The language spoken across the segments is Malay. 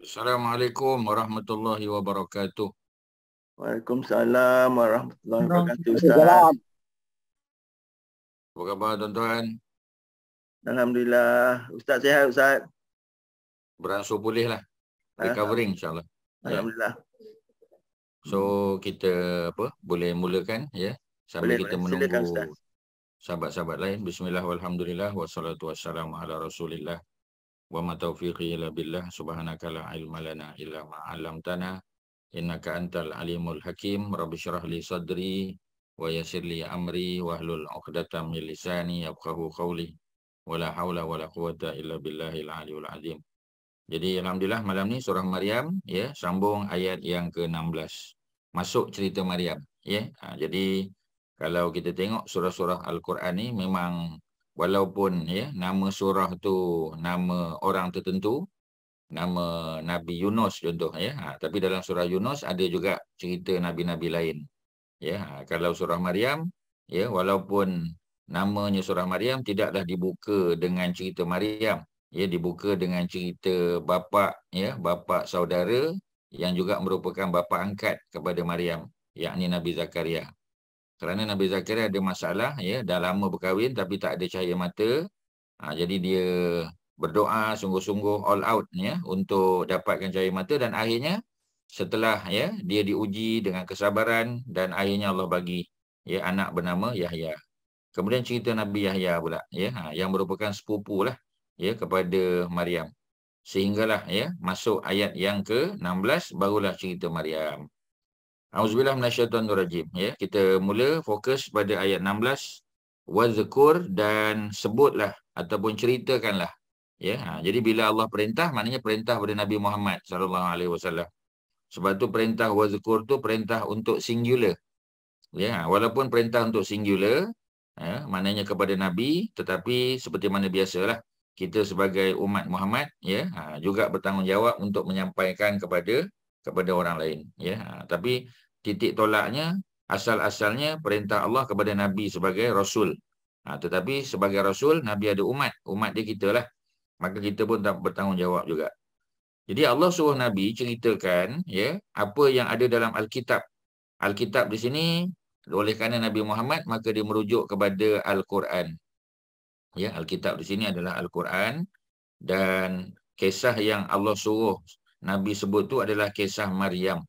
Assalamualaikum warahmatullahi wabarakatuh. Waalaikumsalam warahmatullahi wabarakatuh Ustaz. Apa khabar tuan-tuan? Alhamdulillah. Ustaz sihat Ustaz? Beransur pulih lah. Recovering insyaAllah. Ya. Alhamdulillah. So kita apa boleh mulakan ya sambil boleh, kita boleh. menunggu Silakan, sahabat-sahabat lain. Bismillah walhamdulillah wassalatu wassalamu ala Rasulillah. Wa ma taufiqi illa billah subhanaka la ilma lana illa ma 'allamtana innaka antal alimul hakim rabbi shrah li sadri wa yassir li amri wa hlul 'uqdatam min lisani yafqahu qawli wala haula wala quwata illa billahil aliyyil azim. Jadi alhamdulillah malam ni surah Maryam ya sambung ayat yang ke-16. Masuk cerita Maryam ya. Ha, jadi kalau kita tengok surah-surah al-Quran ni memang walaupun ya nama surah tu nama orang tertentu nama Nabi Yunus contoh ya. Ha, tapi dalam surah Yunus ada juga cerita nabi-nabi lain ya. Ha, kalau surah Maryam ya walaupun namanya surah Maryam tidaklah dibuka dengan cerita Maryam ya dibuka dengan cerita bapa ya bapa saudara yang juga merupakan bapa angkat kepada Maryam yakni Nabi Zakaria kerana Nabi Zakaria ada masalah ya dah lama berkahwin tapi tak ada cahaya mata ha, jadi dia berdoa sungguh-sungguh all out ya untuk dapatkan cahaya mata dan akhirnya setelah ya dia diuji dengan kesabaran dan akhirnya Allah bagi ya anak bernama Yahya. Kemudian cerita Nabi Yahya pula ya ha, yang merupakan sepupu lah ya kepada Maryam. Sehinggalah ya masuk ayat yang ke-16 barulah cerita Maryam. Auzubillah minasyaitonirrajim ya kita mula fokus pada ayat 16 wazkur dan sebutlah ataupun ceritakanlah. Ya ha, jadi bila Allah perintah maknanya perintah pada Nabi Muhammad wasallam. Sebab tu perintah wazkur tu perintah untuk singular. Ya, walaupun perintah untuk singular, ya, maknanya kepada Nabi, tetapi seperti mana biasalah, kita sebagai umat Muhammad ya ha, juga bertanggungjawab untuk menyampaikan kepada kepada orang lain. Ya ha, tapi titik tolaknya asal-asalnya perintah Allah kepada nabi sebagai rasul ha, tetapi sebagai rasul nabi ada umat umat dia kita lah maka kita pun tak bertanggungjawab juga jadi Allah suruh Nabi ceritakan ya apa yang ada dalam Alkitab. Alkitab di sini oleh kerana Nabi Muhammad maka dia merujuk kepada Al-Quran. Ya, Alkitab di sini adalah Al-Quran dan kisah yang Allah suruh Nabi sebut tu adalah kisah Maryam.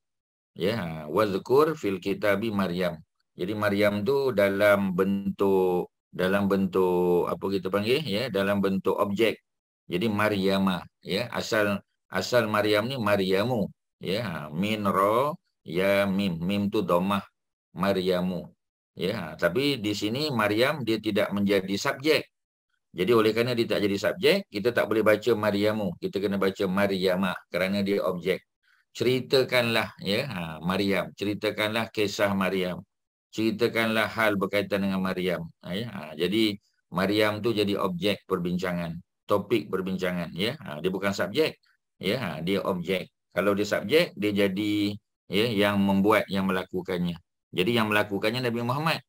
Ya, wazkur fil kitabi Maryam. Jadi Maryam tu dalam bentuk dalam bentuk apa kita panggil ya, dalam bentuk objek. Jadi Maryama ya, asal asal Maryam ni Maryamu ya min ro ya mim. Mim tu domah Maryamu ya. Tapi di sini Maryam dia tidak menjadi subjek. Jadi oleh kerana dia tak jadi subjek kita tak boleh baca Maryamu. Kita kena baca Maryama kerana dia objek ceritakanlah ya ha, Maryam. Ceritakanlah kisah Maryam. Ceritakanlah hal berkaitan dengan Maryam ya. Ha, jadi Maryam tu jadi objek perbincangan topik perbincangan ya. Ha, dia bukan subjek ya ha, dia objek. Kalau dia subjek dia jadi ya yang membuat yang melakukannya. Jadi yang melakukannya Nabi Muhammad.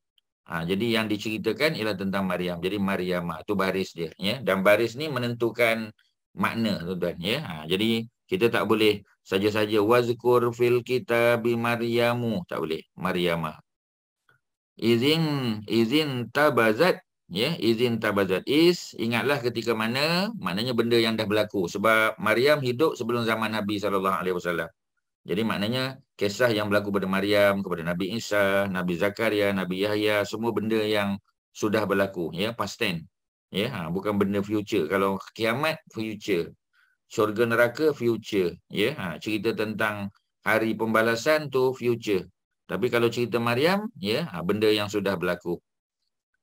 Ha, jadi yang diceritakan ialah tentang Maryam. Jadi Maryam itu baris dia ya. Dan baris ni menentukan makna tuan-tuan ya. Ha, jadi kita tak boleh saja-saja wazkur fil kitabi Maryamu. Tak boleh Maryamah izin izin tabazat ya izin tabazat is ingatlah ketika mana maknanya benda yang dah berlaku. Sebab Maryam hidup sebelum zaman Nabi sallallahu alaihi wasallam. Jadi maknanya kisah yang berlaku pada Maryam kepada Nabi Isa Nabi Zakaria Nabi Yahya semua benda yang sudah berlaku ya past tense. Ya ha, bukan benda future. Kalau kiamat future syurga neraka future. Ya ha, cerita tentang hari pembalasan tu future. Tapi kalau cerita Maryam ya ha, benda yang sudah berlaku.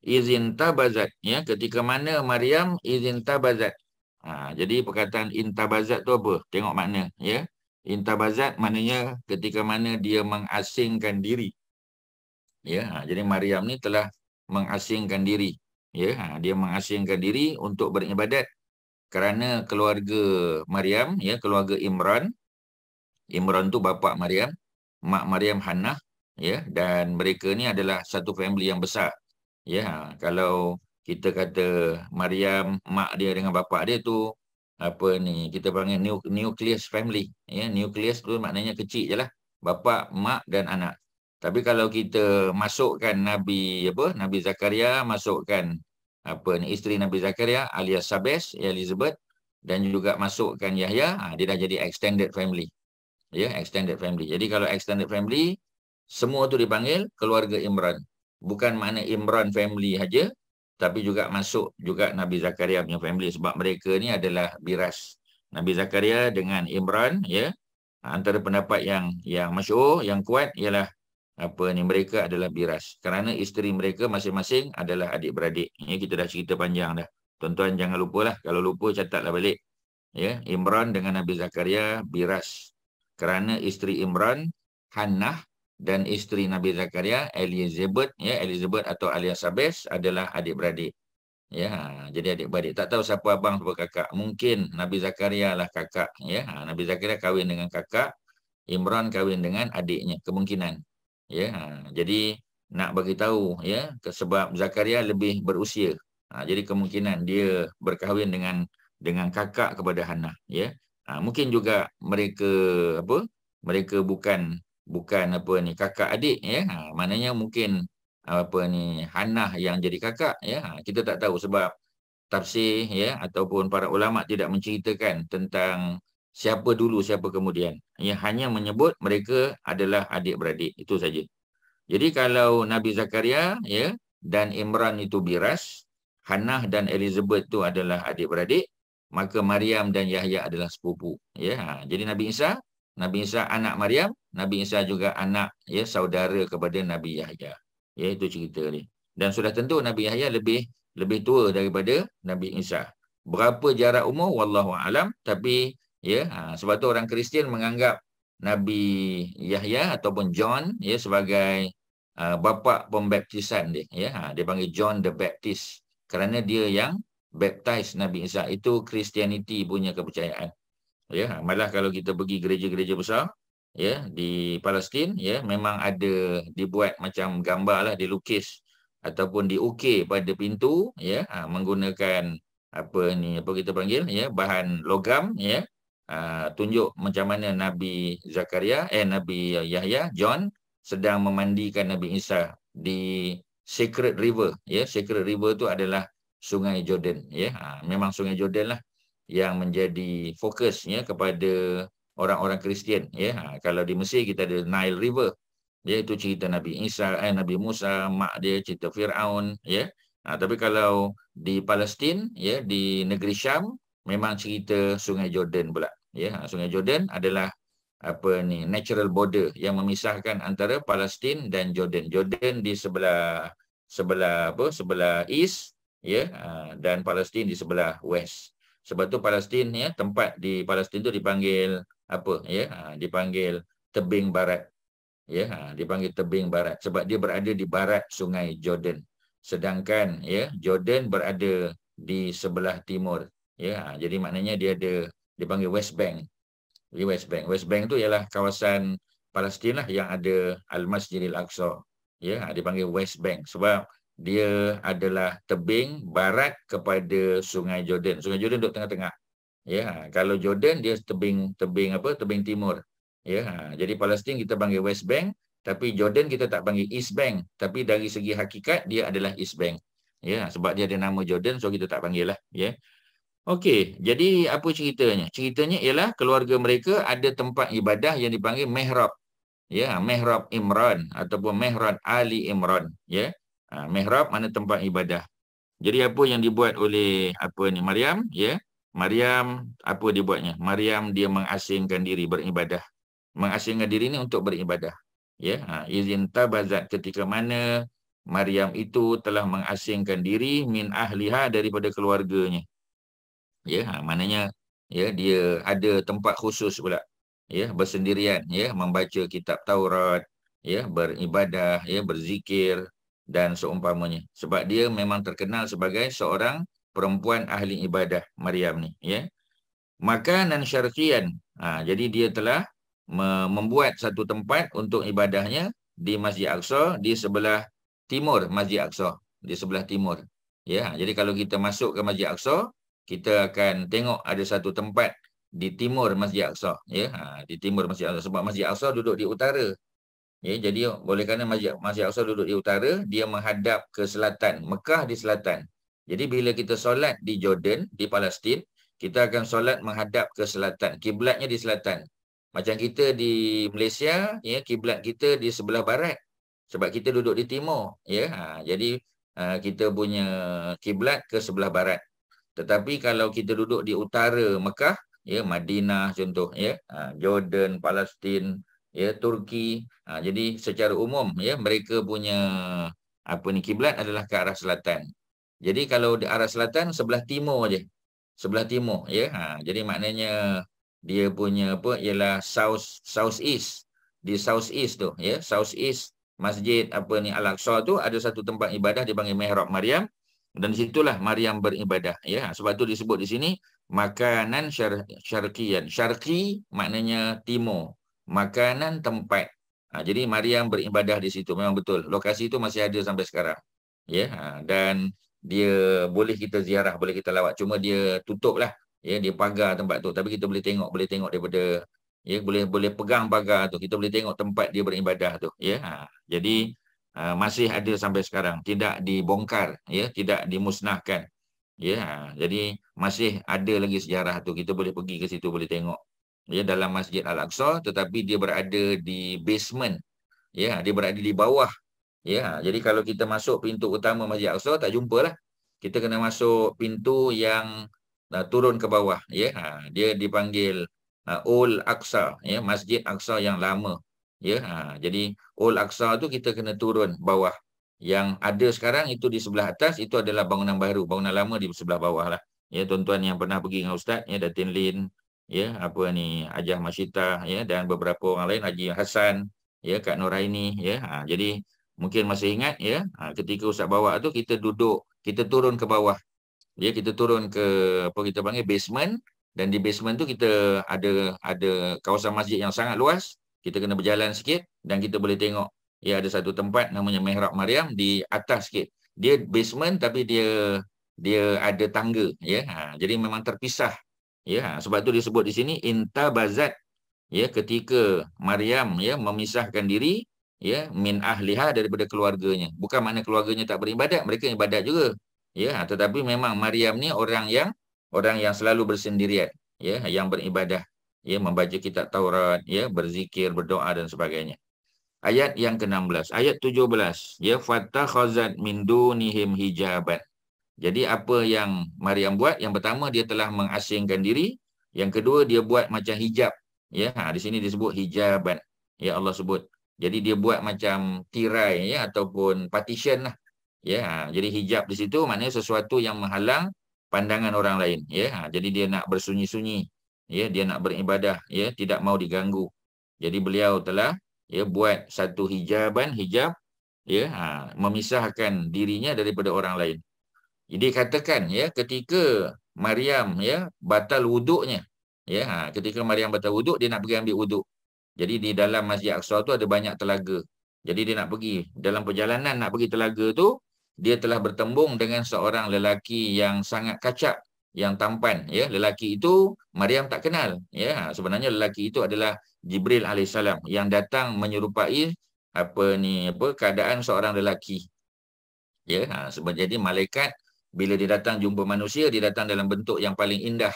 Izin tabazat ya ketika mana Maryam izin tabazat. Ha, jadi perkataan intabazat tu apa? Tengok makna ya. Intabazat maknanya ketika mana dia mengasingkan diri. Ya ha, jadi Maryam ni telah mengasingkan diri. Ya ha, dia mengasingkan diri untuk beribadat kerana keluarga Maryam ya keluarga Imran. Imran tu bapa Maryam mak Maryam Hannah ya dan mereka ni adalah satu family yang besar. Ya, kalau kita kata Maryam mak dia dengan bapa dia tu apa ni kita panggil nucleus family. Ya nucleus tu maknanya kecil je lah. Bapa mak dan anak. Tapi kalau kita masukkan nabi apa nabi zakaria masukkan apa ni? Isteri nabi zakaria alias sabes elizabeth dan juga masukkan yahya. Ha, dia dah jadi extended family. Ya extended family. Jadi kalau extended family semua tu dipanggil keluarga imran. Bukan makna imran family saja tapi juga masuk juga Nabi Zakaria punya family. Sebab mereka ni adalah biras. Nabi Zakaria dengan Imran ya. Antara pendapat yang yang masyhur yang kuat ialah apa ni mereka adalah biras kerana isteri mereka masing-masing adalah adik-beradik. Ya kita dah cerita panjang dah. Tuan-tuan jangan lupalah kalau lupa catatlah balik. Ya Imran dengan Nabi Zakaria biras kerana isteri Imran Hannah dan isteri Nabi Zakaria Elizabeth ya Elizabeth atau alias Sabes adalah adik-beradik. Ya, jadi adik-beradik. Tak tahu siapa abang siapa kakak. Mungkin Nabi Zakaria lah kakak ya. Nabi Zakaria kahwin dengan kakak, Imran kahwin dengan adiknya, kemungkinan. Ya, ha, jadi nak bagi tahu ya sebab Zakaria lebih berusia. Ha, jadi kemungkinan dia berkahwin dengan dengan kakak kepada Hannah ya. Ha, mungkin juga mereka apa? Mereka bukan bukan apa ni kakak adik ya maknanya mungkin apa ni Hannah yang jadi kakak ya kita tak tahu sebab tafsir ya ataupun para ulama tidak menceritakan tentang siapa dulu siapa kemudian ya hanya menyebut mereka adalah adik-beradik itu saja jadi kalau Nabi Zakaria ya dan Imran itu biras Hannah dan Elizabeth itu adalah adik-beradik maka Maryam dan Yahya adalah sepupu ya ha, jadi Nabi Isa Nabi Isa anak Maryam, Nabi Isa juga anak ya saudara kepada Nabi Yahya. Ya itu cerita ni. Dan sudah tentu Nabi Yahya lebih lebih tua daripada Nabi Isa. Berapa jarak umur wallahu alam tapi ya ha, sebab tu orang Kristian menganggap Nabi Yahya ataupun John ya sebagai uh, bapa pembaptisan dia ya ha, dia panggil John the Baptist. Kerana dia yang baptize Nabi Isa. Itu Christianity punya kepercayaan. Ya malah kalau kita pergi gereja-gereja besar ya di Palestin ya memang ada dibuat macam gambar lah dilukis ataupun diukir pada pintu ya ha, menggunakan apa ni apa kita panggil ya bahan logam ya ha, tunjuk macam mana Nabi Zakaria eh Nabi Yahya John sedang memandikan Nabi Isa di Sacred River. Ya Sacred River tu adalah Sungai Jordan. Ya ha, memang Sungai Jordan lah yang menjadi fokus ya kepada orang-orang Kristian. Ya ha, kalau di Mesir kita ada Nile River. Ya itu cerita Nabi Isa eh Nabi Musa mak dia cerita Firaun. Ya ha, tapi kalau di Palestin ya di negeri Syam memang cerita Sungai Jordan pula ya ha, Sungai Jordan adalah apa ni natural border yang memisahkan antara Palestin dan Jordan. Jordan di sebelah sebelah apa sebelah east ya ha, dan Palestin di sebelah west. Sebab tu Palestin ya tempat di Palestin tu dipanggil apa ya ha, dipanggil tebing barat. Ya dipanggil tebing barat sebab dia berada di barat sungai Jordan. Sedangkan ya Jordan berada di sebelah timur. Ya jadi maknanya dia ada dipanggil West Bank di West Bank West Bank tu ialah kawasan Palestin lah yang ada Al-Masjidil Aqsa ya ha, dipanggil West Bank sebab dia adalah tebing barat kepada Sungai Jordan. Sungai Jordan duduk tengah-tengah. Ya, kalau Jordan dia tebing tebing apa? Tebing timur. Ya, jadi Palestin kita panggil West Bank, tapi Jordan kita tak panggil East Bank, tapi dari segi hakikat dia adalah East Bank. Ya, sebab dia ada nama Jordan so kita tak panggil lah, ya. Okey, jadi apa ceritanya? Ceritanya ialah keluarga mereka ada tempat ibadah yang dipanggil Mihrab. Ya, Mihrab Imran ataupun Mihrab Ali Imran, ya. Ha, mihrab mana tempat ibadah. Jadi apa yang dibuat oleh apa ni Maryam ya? Maryam apa dia buatnya? Maryam dia mengasingkan diri beribadah. Mengasingkan diri ni untuk beribadah. Ya, ha, izin tabazat ketika mana Maryam itu telah mengasingkan diri min ahliha daripada keluarganya. Ya, ha, maknanya ya dia ada tempat khusus pula. Ya, bersendirian ya membaca kitab Taurat, ya beribadah, ya berzikir, dan seumpamanya. Sebab dia memang terkenal sebagai seorang perempuan ahli ibadah Maryam ni ya. Makanan syarqian ha, jadi dia telah membuat satu tempat untuk ibadahnya di Masjid Aqsa di sebelah timur Masjid Aqsa di sebelah timur. Ya jadi kalau kita masuk ke Masjid Aqsa kita akan tengok ada satu tempat di timur Masjid Aqsa ya. Ha, di timur Masjid Aqsa sebab Masjid Aqsa duduk di utara. Ya jadi boleh kerana Masjid Masjid Aqsa duduk di utara dia menghadap ke selatan Mekah di selatan. Jadi bila kita solat di Jordan di Palestin kita akan solat menghadap ke selatan kiblatnya di selatan. Macam kita di Malaysia ya kiblat kita di sebelah barat sebab kita duduk di timur ya. Ha, jadi uh, kita punya kiblat ke sebelah barat tetapi kalau kita duduk di utara Mekah, ya Madinah contoh, ya ha, Jordan, Palestin, ya Turki. Ha, jadi secara umum, ya mereka punya apa ni kiblat adalah ke arah selatan. Jadi kalau di arah selatan sebelah timur aja, sebelah timur, ya. Ha, jadi maknanya dia punya apa ialah south south east di south east tu, ya south east masjid apa ni Al-Aqsa tu ada satu tempat ibadah dipanggil Mihrab Maryam dan situlah Maryam beribadah ya. Sebab tu disebut di sini makanan syar syarqiyan. Syarqi maknanya timur makanan tempat. Ha, jadi Maryam beribadah di situ memang betul. Lokasi itu masih ada sampai sekarang ya. Ha, dan dia boleh kita ziarah boleh kita lawat. Cuma dia tutup lah ya. Dia pagar tempat tu. Tapi kita boleh tengok boleh tengok daripada ya boleh boleh pegang pagar tu. Kita boleh tengok tempat dia beribadah tu ya. Ha, jadi Ah, masih ada sampai sekarang. Tidak dibongkar ya tidak dimusnahkan. Ya jadi masih ada lagi sejarah tu. Kita boleh pergi ke situ boleh tengok. Ya dalam Masjid Al-Aqsa tetapi dia berada di basement. Ya dia berada di bawah. Ya jadi kalau kita masuk pintu utama Masjid Al-Aqsa tak jumpalah. Kita kena masuk pintu yang uh, turun ke bawah. Ya ha, dia dipanggil uh, Old Aqsa. Ya Masjid Aqsa yang lama ya ha, jadi Old Aqsa tu kita kena turun bawah. Yang ada sekarang itu di sebelah atas itu adalah bangunan baru. Bangunan lama di sebelah bawah lah. Ya tuan-tuan yang pernah pergi dengan ustaz ya Datin Lin ya apa ni Ajah Masyita ya dan beberapa orang lain Haji Hasan ya Kak Nuraini ya ha, jadi mungkin masih ingat ya ha, ketika ustaz bawa tu kita duduk kita turun ke bawah. Ya kita turun ke apa kita panggil basement. Dan di basement tu kita ada ada kawasan masjid yang sangat luas kita kena berjalan sikit dan kita boleh tengok ya ada satu tempat namanya Mihrab Maryam di atas sikit. Dia basement tapi dia dia ada tangga ya. Ha, jadi memang terpisah. Ya, ha, sebab tu disebut di sini intabazat ya ketika Maryam ya memisahkan diri ya min ahliha daripada keluarganya. Bukan makna keluarganya tak beribadat, mereka ibadat juga. Ya, ha, tetapi memang Maryam ni orang yang orang yang selalu bersendirian ya yang beribadah ya membaca kitab Taurat ya berzikir berdoa dan sebagainya. Ayat yang ke-16. Ayat 17 ya fatakhazat min dunihim hijaban. Jadi apa yang Maryam buat? Yang pertama dia telah mengasingkan diri. Yang kedua dia buat macam hijab. Ya ha, di sini disebut hijaban. Ya Allah sebut. Jadi dia buat macam tirai ya ataupun partition lah. Ya ha, jadi hijab di situ maknanya sesuatu yang menghalang pandangan orang lain. Ya ha, jadi dia nak bersunyi-sunyi ya dia nak beribadah ya tidak mau diganggu. Jadi beliau telah ya buat satu hijaban hijab ya ha, memisahkan dirinya daripada orang lain. Jadi katakan ya ketika Maryam ya batal wuduknya ya ha, ketika Maryam batal wuduk dia nak pergi ambil wuduk. Jadi di dalam Masjid Aqsa tu ada banyak telaga. Jadi dia nak pergi dalam perjalanan nak pergi telaga tu dia telah bertembung dengan seorang lelaki yang sangat kacak yang tampan ya. Lelaki itu Maryam tak kenal ya. Sebenarnya lelaki itu adalah Jibril alaihissalam yang datang menyerupai apa ni apa keadaan seorang lelaki ya. Ha, sebab jadi malaikat bila dia datang jumpa manusia dia datang dalam bentuk yang paling indah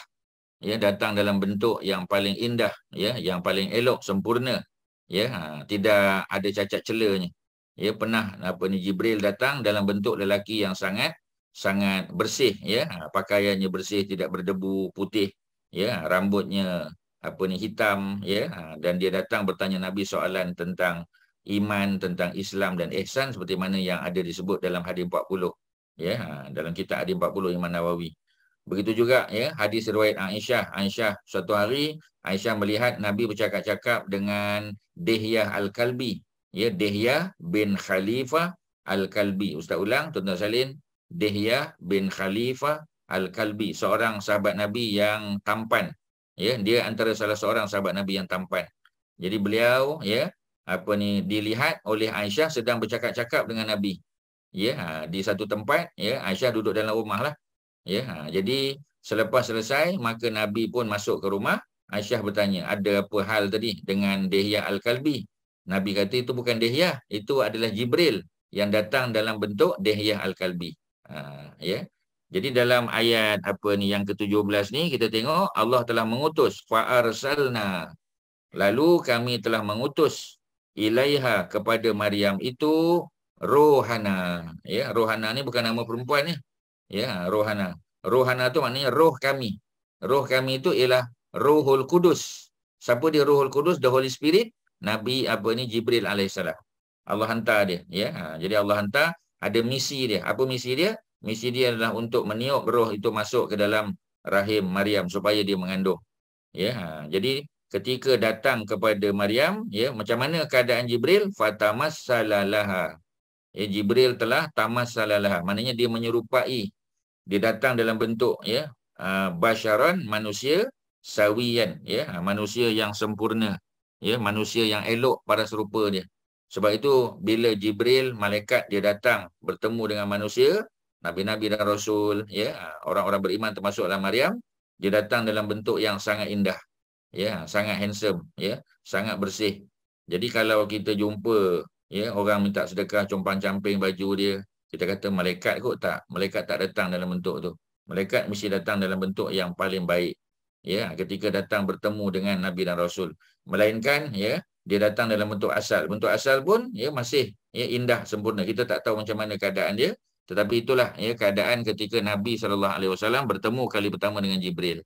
ya. Datang dalam bentuk yang paling indah ya yang paling elok sempurna ya. Ha, tidak ada cacat celanya ya. Pernah apa ni Jibril datang dalam bentuk lelaki yang sangat sangat bersih ya. Pakaiannya bersih tidak berdebu putih ya. Rambutnya apa ni hitam ya. Ha, dan dia datang bertanya Nabi soalan tentang iman tentang Islam dan ihsan seperti mana yang ada disebut dalam hadis 40 ya. Ha, dalam kitab hadis 40 Imam Nawawi. Begitu juga ya hadis riwayat Aisyah. Aisyah suatu hari Aisyah melihat Nabi bercakap-cakap dengan Dehyah Al-Kalbi ya. Dehyah bin Khalifah Al-Kalbi. Ustaz ulang tuan-tuan salin Dihya bin Khalifah Al-Kalbi, seorang sahabat Nabi yang tampan. Ya, dia antara salah seorang sahabat Nabi yang tampan. Jadi beliau ya, apa ni dilihat oleh Aisyah sedang bercakap-cakap dengan Nabi. Ya, ha, di satu tempat ya, Aisyah duduk dalam rumah lah. Ya, ha, jadi Selepas selesai, maka Nabi pun masuk ke rumah. Aisyah bertanya, ada apa hal tadi dengan Dehya Al-Kalbi? Nabi kata itu bukan Dehya, itu adalah Jibril yang datang dalam bentuk Dehya Al-Kalbi. Ha, ya. Jadi dalam ayat apa ni yang ke-17 ni kita tengok Allah telah mengutus fa'arsalna. Lalu kami telah mengutus ilaiha kepada Maryam itu rohana. Ya, rohana ni bukan nama perempuan ni. Ya, rohana. Rohana tu maknanya roh kami. Roh kami itu ialah Rohul Kudus. Siapa dia Rohul Kudus? The Holy Spirit. Nabi apa ni? Jibril AS. Allah hantar dia. Ya? Ha, jadi Allah hantar ada misi dia. Apa misi dia? Misi dia adalah untuk meniup roh itu masuk ke dalam rahim Maryam supaya dia mengandung. Ya, ha, jadi ketika datang kepada Maryam, ya, macam mana keadaan Jibril? Fatamas salalaha. Ya, Jibril telah tamas salalaha. Maknanya dia menyerupai dia datang dalam bentuk ya uh, basyaran manusia sawiyan ya uh, manusia yang sempurna ya manusia yang elok pada serupa dia sebab itu bila jibril malaikat dia datang bertemu dengan manusia nabi-nabi dan rasul ya uh, orang-orang beriman termasuk dalam maryam dia datang dalam bentuk yang sangat indah ya sangat handsome ya sangat bersih. Jadi kalau kita jumpa ya orang minta sedekah compang-camping baju dia kita kata malaikat kot tak. Malaikat tak datang dalam bentuk tu. Malaikat mesti datang dalam bentuk yang paling baik ya ketika datang bertemu dengan nabi dan rasul. Melainkan ya dia datang dalam bentuk asal. Bentuk asal pun ya masih ya indah sempurna. Kita tak tahu macam mana keadaan dia. Tetapi itulah ya keadaan ketika nabi sallallahu alaihi wasallam bertemu kali pertama dengan jibril.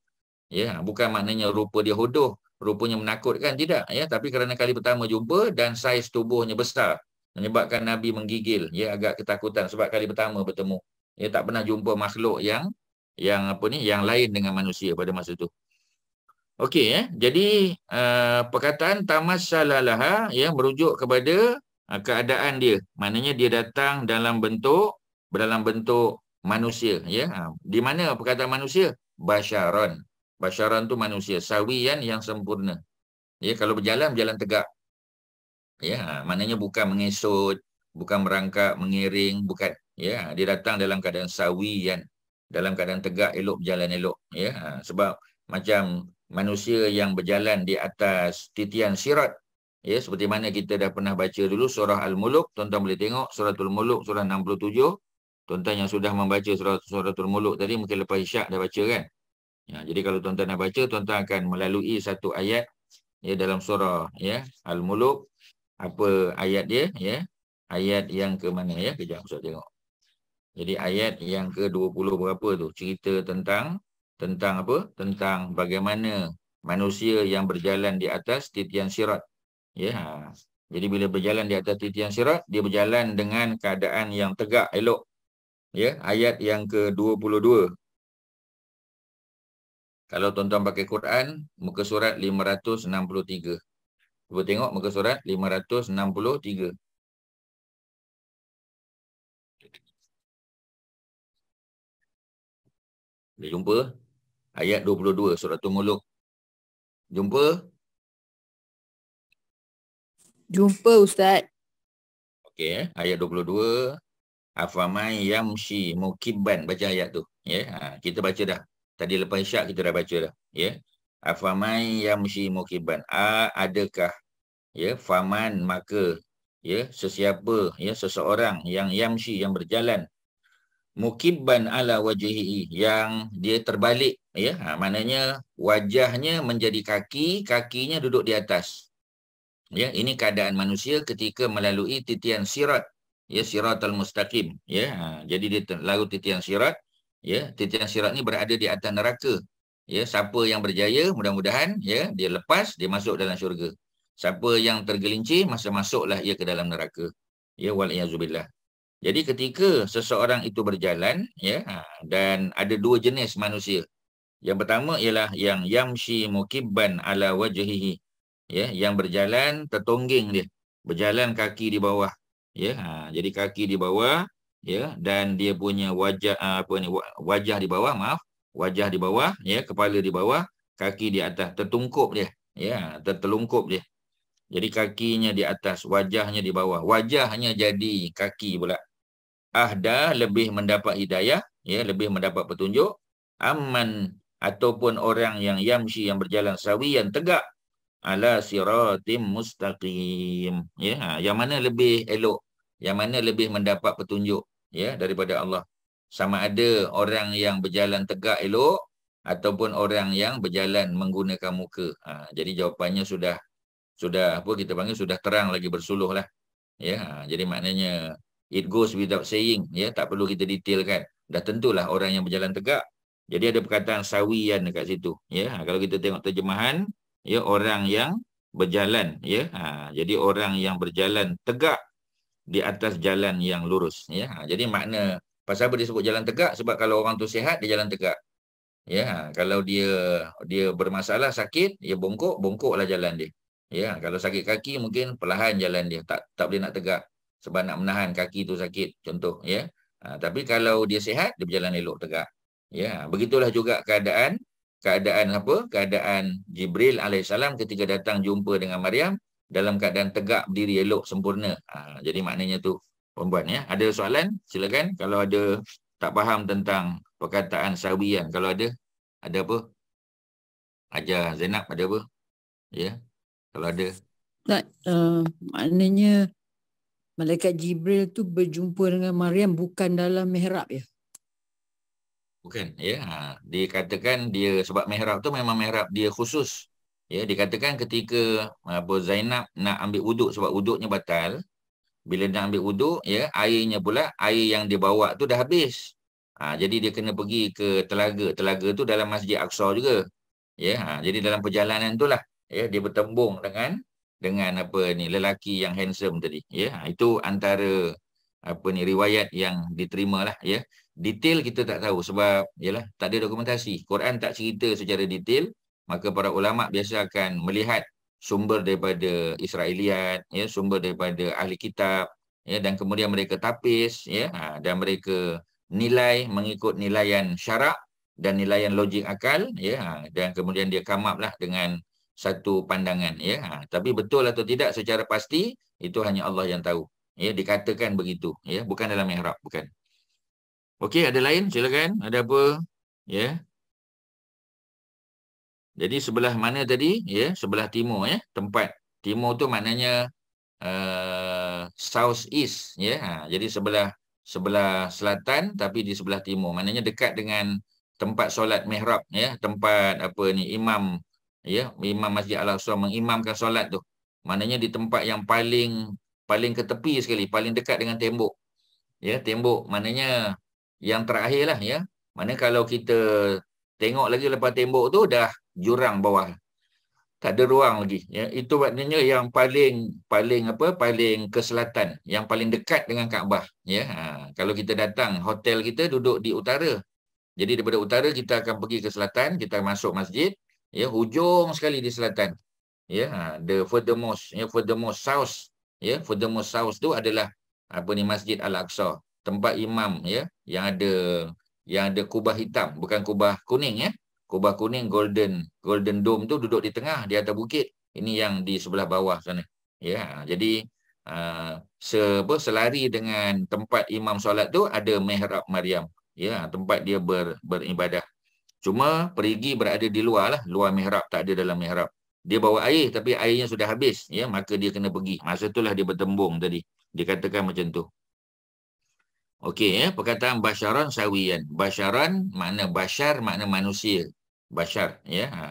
Ya bukan maknanya rupa dia hodoh rupanya menakutkan. Tidak ya. Tapi kerana kali pertama jumpa dan saiz tubuhnya besar menyebabkan Nabi menggigil ya agak ketakutan sebab kali pertama bertemu. Ya tak pernah jumpa makhluk yang yang apa ni yang lain dengan manusia pada masa itu okey ya jadi uh, perkataan tamassalaha ya merujuk kepada uh, keadaan dia. Maknanya dia datang dalam bentuk dalam bentuk manusia ya. Uh, di mana perkataan manusia? Basyaron. Basyaron tu manusia sawian yang sempurna. Ya kalau berjalan berjalan tegak. Ya maknanya bukan mengesut bukan merangkak mengiring bukan. Ya dia datang dalam keadaan sawiyan dalam keadaan tegak elok berjalan elok. Ya ha, sebab macam manusia yang berjalan di atas titian sirat. Ya seperti mana kita dah pernah baca dulu surah al-muluk. Tuan-tuan boleh tengok suratul muluk surah 67 tuan-tuan yang sudah membaca surah suratul muluk tadi mungkin lepas isyak dah baca kan? Ya jadi kalau tuan-tuan dah baca tuan-tuan akan melalui satu ayat ya dalam surah ya al-muluk. Apa ayat dia ya? Ayat yang ke mana ya? Kejap saya tengok. Jadi ayat yang ke 20 berapa tu? Cerita tentang tentang apa? Tentang bagaimana manusia yang berjalan di atas titian sirat. Ya jadi bila berjalan di atas titian sirat dia berjalan dengan keadaan yang tegak elok. Ya ayat yang ke 22 kalau tuan-tuan pakai Quran muka surat 563 Cuba tengok muka surat 563. Boleh jumpa? Ayat 22 surat Tumuluk. Jumpa? Jumpa Ustaz. Okey, eh? ayat 22. Afamai yamshi mukibban. Baca ayat tu. Ya, yeah? ha, kita baca dah. Tadi lepas isyak kita dah baca dah. Ya. Yeah? afaman yamshi mukiban a adakah ya faman maka ya sesiapa ya seseorang yang yamshi yang berjalan mukiban ala wajhihi yang dia terbalik ya. Ha, maknanya wajahnya menjadi kaki kakinya duduk di atas. Ya ini keadaan manusia ketika melalui titian sirat ya siratal mustaqim ya. Ha, jadi dia lalu titian sirat ya. Titian sirat ni berada di atas neraka ya. Siapa yang berjaya mudah-mudahan ya dia lepas dia masuk dalam syurga. Siapa yang tergelincir masa masuklah ia ke dalam neraka ya. Wal iazubillah jadi ketika seseorang itu berjalan ya ha, dan ada dua jenis manusia. Yang pertama ialah yang yamshi mukibban ala wajhihi ya yang berjalan tertongging dia berjalan kaki di bawah ya ha, jadi kaki di bawah ya dan dia punya wajah apa ni wajah di bawah maaf wajah di bawah ya kepala di bawah kaki di atas tertungkup dia ya tertelungkup dia. Jadi kakinya di atas wajahnya di bawah. Wajahnya jadi kaki pula ahda lebih mendapat hidayah ya lebih mendapat petunjuk. Amman ataupun orang yang yamshi yang berjalan sawi yang tegak ala siratim mustaqim. Ya ha, yang mana lebih elok yang mana lebih mendapat petunjuk ya daripada Allah. Sama ada orang yang berjalan tegak elok ataupun orang yang berjalan menggunakan muka. Ha, jadi jawapannya sudah sudah apa kita panggil sudah terang lagi bersuluh lah ya ha, jadi maknanya it goes without saying ya tak perlu kita detailkan dah tentulah orang yang berjalan tegak. Jadi ada perkataan sawiyan dekat situ ya. Ha, kalau kita tengok terjemahan ya orang yang berjalan ya. Ha, jadi orang yang berjalan tegak di atas jalan yang lurus ya. Ha, jadi makna pasal apa disebut jalan tegak? Sebab kalau orang tu sihat dia jalan tegak ya. Ha, kalau dia dia bermasalah sakit dia bongkok bongkoklah jalan dia Ya, kalau sakit kaki mungkin perlahan jalan dia tak tak boleh nak tegak sebab nak menahan kaki tu sakit contoh ya. Ha, tapi kalau dia sihat dia berjalan elok tegak. Ya, begitulah juga keadaan keadaan apa? Keadaan Jibril alaihissalam ketika datang jumpa dengan Maryam dalam keadaan tegak berdiri elok sempurna. Ha, jadi maknanya tu perempuan ya. Ada soalan? Silakan kalau ada tak faham tentang perkataan sawiyan. Kalau ada ada apa? Ajar Zainab ada apa? Ya kalau ada. Tak, uh, maknanya Malaikat Jibril tu berjumpa dengan Maryam bukan dalam mihrab ya? Bukan, ya. Dikatakan dia sebab mihrab tu memang mihrab dia khusus. Ya, dikatakan ketika apa Zainab nak ambil wuduk sebab wuduknya batal, bila nak ambil wuduk, ya, airnya pula air yang dia bawa tu dah habis. Ha, jadi dia kena pergi ke telaga. Telaga tu dalam Masjid Aqsa juga. Ya, ha, jadi dalam perjalanan tu lah ya dia bertembung dengan dengan apa ni lelaki yang handsome tadi ya. Itu antara apa ni riwayat yang diterima lah ya. Detail kita tak tahu sebab yalah tak ada dokumentasi. Quran tak cerita secara detail maka para ulama biasa akan melihat sumber daripada Israeliat ya sumber daripada ahli kitab ya dan kemudian mereka tapis ya ha, dan mereka nilai mengikut nilaian syarak dan nilaian logik akal ya ha, dan kemudian dia come up lah dengan satu pandangan ya. Ha, tapi betul atau tidak secara pasti itu hanya Allah yang tahu. Ya dikatakan begitu ya. Bukan dalam mihrab bukan. Okey ada lain? Silakan. Ada apa? Ya. Jadi sebelah mana tadi? Ya sebelah timur ya. Tempat. Timur tu maknanya uh, south east ya. Ha, jadi sebelah sebelah selatan tapi di sebelah timur. Maknanya dekat dengan tempat solat mihrab ya. Tempat apa ni? Imam ya imam masjid al-aqsa mengimamkan solat tu. Maknanya di tempat yang paling paling ke tepi sekali paling dekat dengan tembok. Ya tembok. Maknanya yang terakhir lah ya. Mana kalau kita tengok lagi lepas tembok tu dah jurang bawah. Tak ada ruang lagi ya. Itu maknanya yang paling paling apa paling ke selatan yang paling dekat dengan Kaabah ya. Ha, kalau kita datang hotel kita duduk di utara. Jadi daripada utara kita akan pergi ke selatan kita masuk masjid ya hujung sekali di selatan. Ya ha, the furthermost ya furthermost south. Ya furthermost south tu adalah apa ni Masjid Al-Aqsa. Tempat imam ya yang ada yang ada kubah hitam bukan kubah kuning ya. Kubah kuning golden golden dome tu duduk di tengah di atas bukit. Ini yang di sebelah bawah sana. Ya ha, jadi uh, se apa, selari dengan tempat imam solat tu ada mihrab Maryam. Ya tempat dia ber, beribadah Cuma perigi berada di luar lah, luar mihrab, tak ada dalam mihrab. Dia bawa air tapi airnya sudah habis, ya, maka dia kena pergi. Masa itulah dia bertembung tadi. Dikatakan macam tu. Okey, ya, perkataan basyaran sawiyan. Basyaran makna basyar makna manusia. Basyar, ya. Ha.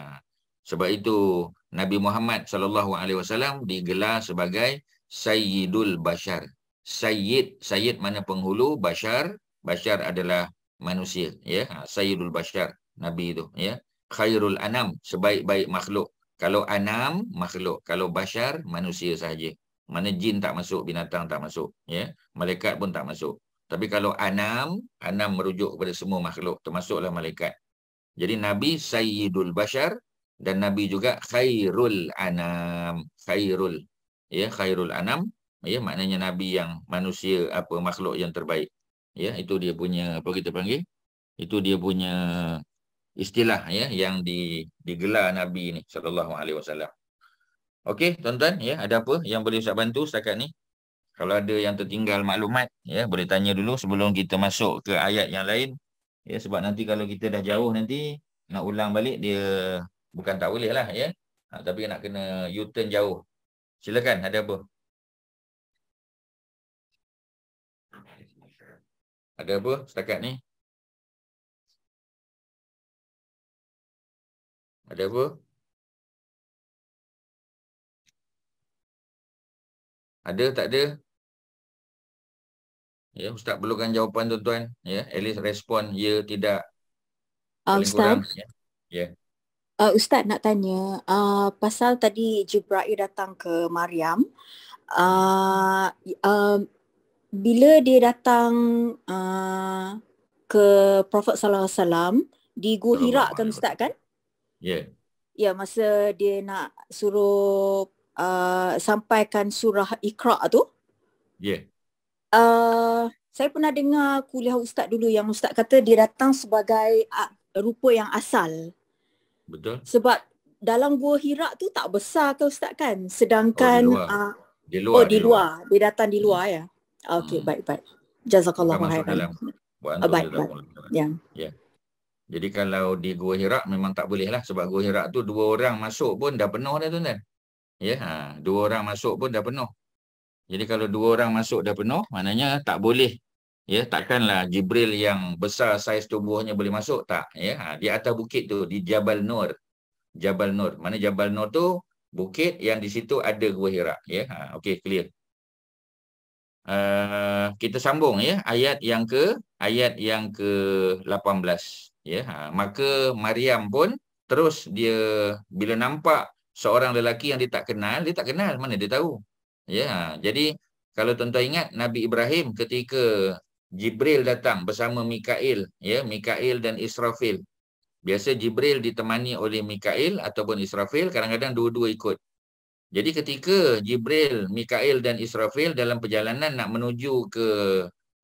Sebab itu Nabi Muhammad wasallam digelar sebagai Sayyidul Bashar. Sayyid, Sayyid mana penghulu, Bashar, Bashar adalah manusia, ya. Ha. Sayyidul Bashar. Nabi tu ya. Khairul anam sebaik-baik makhluk. Kalau anam makhluk. Kalau bashar manusia sahaja. Mana jin tak masuk binatang tak masuk ya. Malaikat pun tak masuk. Tapi kalau anam anam merujuk kepada semua makhluk. Termasuklah malaikat. Jadi nabi sayyidul bashar dan nabi juga khairul anam. Khairul ya. Khairul anam ya. Maknanya nabi yang manusia apa makhluk yang terbaik. Ya itu dia punya apa kita panggil? Itu dia punya istilah ya yang di digelar Nabi ni sallallahu alaihi wasallam. Okey, tuan-tuan ya, ada apa yang boleh saya bantu setakat ni? Kalau ada yang tertinggal maklumat ya, boleh tanya dulu sebelum kita masuk ke ayat yang lain Ya sebab nanti kalau kita dah jauh nanti nak ulang balik dia bukan tak boleh lah ya. Ha, tapi nak kena U-turn jauh. Silakan ada apa? Ada apa setakat ni? Ada apa? Ada tak ada? Ya, Ustaz perlukan jawapan tuan-tuan. Ya, at least respon ya tidak. Uh, Ustaz. Kurang, ya. ya. Uh, Ustaz nak tanya, uh, pasal tadi Jibril datang ke Maryam, uh, uh, bila dia datang uh, ke Prophet Sallallahu Alaihi Wasallam di Gua Hira kan Ustaz kan? Ya. Yeah. Ya, masa dia nak suruh uh, sampaikan surah Iqra tu. Ya. Yeah. Uh, saya pernah dengar kuliah ustaz dulu yang ustaz kata dia datang sebagai uh, rupa yang asal. Betul. Sebab dalam gua Hira tu tak besar ke ustaz kan? Sedangkan oh, di luar. Uh, di luar. Oh di, di luar. luar. Dia datang di luar ya. Okey, hmm. baik baik. Jazakallah khairan. Uh, baik baik. Ya. Yeah. Jadi kalau di Gua Hira memang tak boleh lah sebab Gua Hira tu dua orang masuk pun dah penuh dah tuan-tuan. Ya, ha, dua orang masuk pun dah penuh. Jadi kalau dua orang masuk dah penuh, maknanya tak boleh. Ya, takkanlah Jibril yang besar saiz tubuhnya boleh masuk tak? Ya, ha, di atas bukit tu di Jabal Nur. Jabal Nur. Mana Jabal Nur tu bukit yang di situ ada Gua Hira, ya. Ha, okey, clear. Uh, kita sambung ya ayat yang ke ayat yang ke 18 ya ha, maka Maryam pun terus dia bila nampak seorang lelaki yang dia tak kenal, dia tak kenal mana dia tahu. Ya, jadi kalau tuan-tuan ingat Nabi Ibrahim ketika Jibril datang bersama Mikail, ya, Mikail dan Israfil. Biasa Jibril ditemani oleh Mikail ataupun Israfil, kadang-kadang dua-dua ikut. Jadi ketika Jibril, Mikail dan Israfil dalam perjalanan nak menuju ke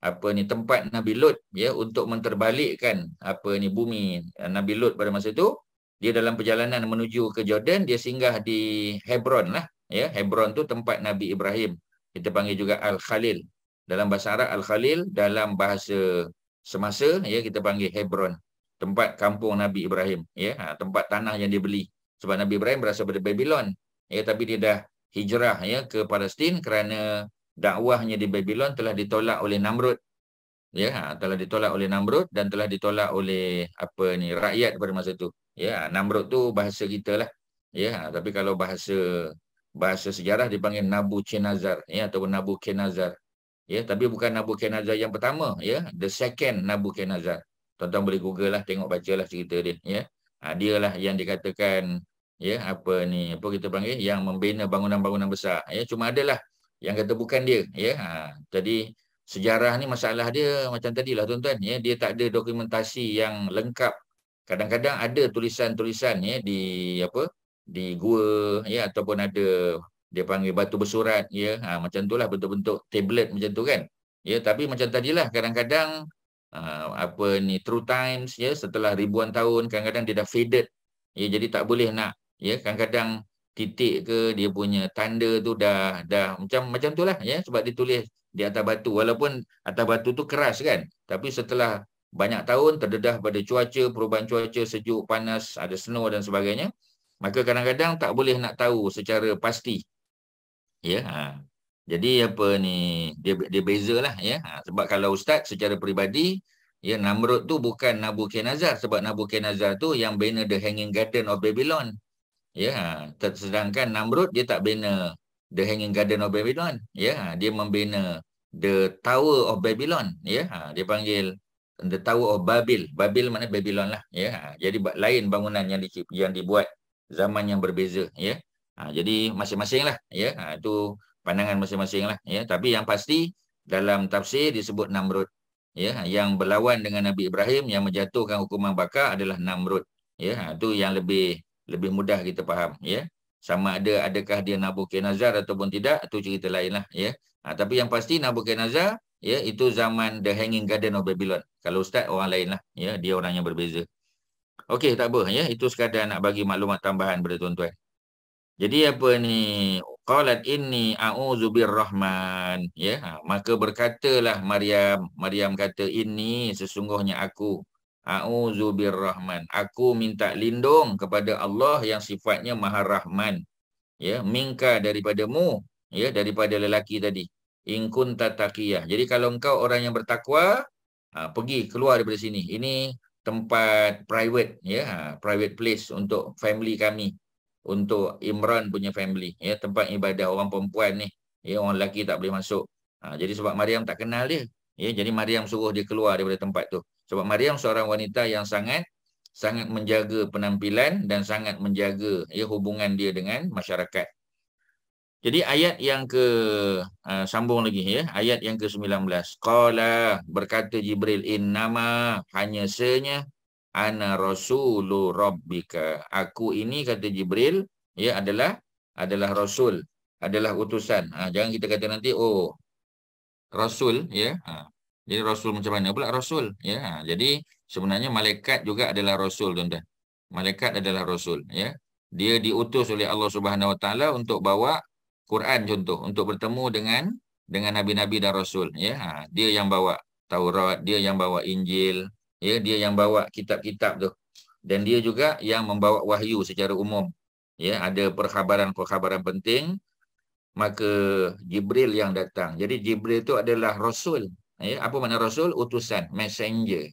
apa ni tempat Nabi Lut ya untuk menterbalikkan apa ni bumi. Nabi Lut pada masa itu dia dalam perjalanan menuju ke Jordan dia singgah di Hebron lah ya. Hebron tu tempat Nabi Ibrahim. Kita panggil juga Al Khalil dalam bahasa Arab Al Khalil dalam bahasa semasa ya kita panggil Hebron. Tempat kampung Nabi Ibrahim ya. Ha, tempat tanah yang dia beli sebab Nabi Ibrahim berasal dari Babylon ya. Tapi dia dah hijrah ya ke Palestin kerana dakwahnya di Babylon telah ditolak oleh Namrud ya ha, telah ditolak oleh Namrud dan telah ditolak oleh apa ni rakyat pada masa itu Ya, Namrud tu bahasa kita lah. Ya, tapi kalau bahasa bahasa sejarah dipanggil Nabu Cenazar ya ataupun Nabu Kenazar. Ya, tapi bukan Nabu Kenazar yang pertama, ya. The second Nabu Kenazar. Tuan-tuan boleh Google lah, tengok bacalah cerita dia, ya. Ha, dia lah yang dikatakan ya apa ni apa kita panggil yang membina bangunan-bangunan besar. Ya, cuma adalah yang kata bukan dia, ya. Ha, jadi sejarah ni masalah dia macam tadilah tuan-tuan, ya. Dia tak ada dokumentasi yang lengkap. Kadang-kadang ada tulisan-tulisan ya di apa di gua ya ataupun ada dia panggil batu bersurat ya. Ha, macam itulah bentuk-bentuk tablet macam tu kan ya. Tapi macam tadilah kadang-kadang uh, apa ni true times ya setelah ribuan tahun kadang-kadang dia dah faded ya. Jadi tak boleh nak ya. Kadang-kadang titik ke dia punya tanda tu dah dah macam macam itulah ya sebab ditulis di atas batu walaupun atas batu tu keras kan tapi setelah banyak tahun terdedah pada cuaca, perubahan cuaca, sejuk, panas, ada snow dan sebagainya, maka kadang-kadang tak boleh nak tahu secara pasti. Ya, ha. Jadi apa ni dia dia bezalah ya. Ha. sebab kalau ustaz secara peribadi ya Namrud tu bukan Nabucodonosor sebab Nabucodonosor tu yang bina the Hanging Garden of Babylon. Ya, ha. sedangkan Namrud dia tak bina the Hanging Garden of Babylon. Ya, ha. dia membina the Tower of Babylon. Ya, ha. dia panggil the Tower of Babil. Babil mana Babylon lah. Ya. Ha, jadi lain bangunan yang, di, yang dibuat zaman yang berbeza. Ya. Ha, jadi masing-masing lah. Ya. Ha, itu pandangan masing-masing lah. Ya. Tapi yang pasti dalam tafsir disebut Namrud. Ya. Yang berlawan dengan Nabi Ibrahim yang menjatuhkan hukuman bakar adalah Namrud. Ya. Ha, itu yang lebih lebih mudah kita faham. Ya. Sama ada adakah dia Nabucodonosor ataupun tidak, itu cerita lain lah. Ya. Ha, tapi yang pasti Nabucodonosor ya itu zaman the hanging garden of babylon kalau ustaz orang lain lah ya dia orang yang berbeza okey tak apa ya itu sekadar nak bagi maklumat tambahan kepada tuan-tuan jadi apa ni qalat inni a'udzu birrahman ya ha, maka berkatalah maryam maryam kata ini sesungguhnya aku A'udzu birrahman. Aku minta lindung kepada Allah yang sifatnya Maha Rahman. Ya, minka daripadamu, ya, daripada lelaki tadi. In kunta taqiyah. Jadi kalau engkau orang yang bertakwa, ha, pergi keluar daripada sini. Ini tempat private, ya, ha, private place untuk family kami. Untuk Imran punya family, ya, tempat ibadah orang perempuan ni. Ya, orang lelaki tak boleh masuk. Ha, jadi sebab Maryam tak kenal dia. Ya, jadi Maryam suruh dia keluar daripada tempat tu. Sebab Maryam seorang wanita yang sangat sangat menjaga penampilan dan sangat menjaga ya hubungan dia dengan masyarakat. Jadi ayat yang ke uh, sambung lagi ya, ayat yang ke-19. Qala berkata Jibril innama hanya senya ana rasulu rabbika. Aku ini kata Jibril ya adalah adalah rasul, adalah utusan. Ha, jangan kita kata nanti oh rasul ya. Ha, jadi Rasul macam mana pula Rasul? Ya, jadi sebenarnya malaikat juga adalah Rasul tuan-tuan. Malaikat adalah Rasul. Ya, dia diutus oleh Allah Subhanahu Wa Taala untuk bawa Quran contoh, untuk bertemu dengan dengan nabi-nabi dan Rasul. Ya, ha, dia yang bawa Taurat, dia yang bawa Injil, ya, dia yang bawa kitab-kitab tu. Dan dia juga yang membawa wahyu secara umum. Ya, ada perkhabaran-perkhabaran penting maka Jibril yang datang. Jadi Jibril itu adalah Rasul ya apa makna rasul? Utusan messenger.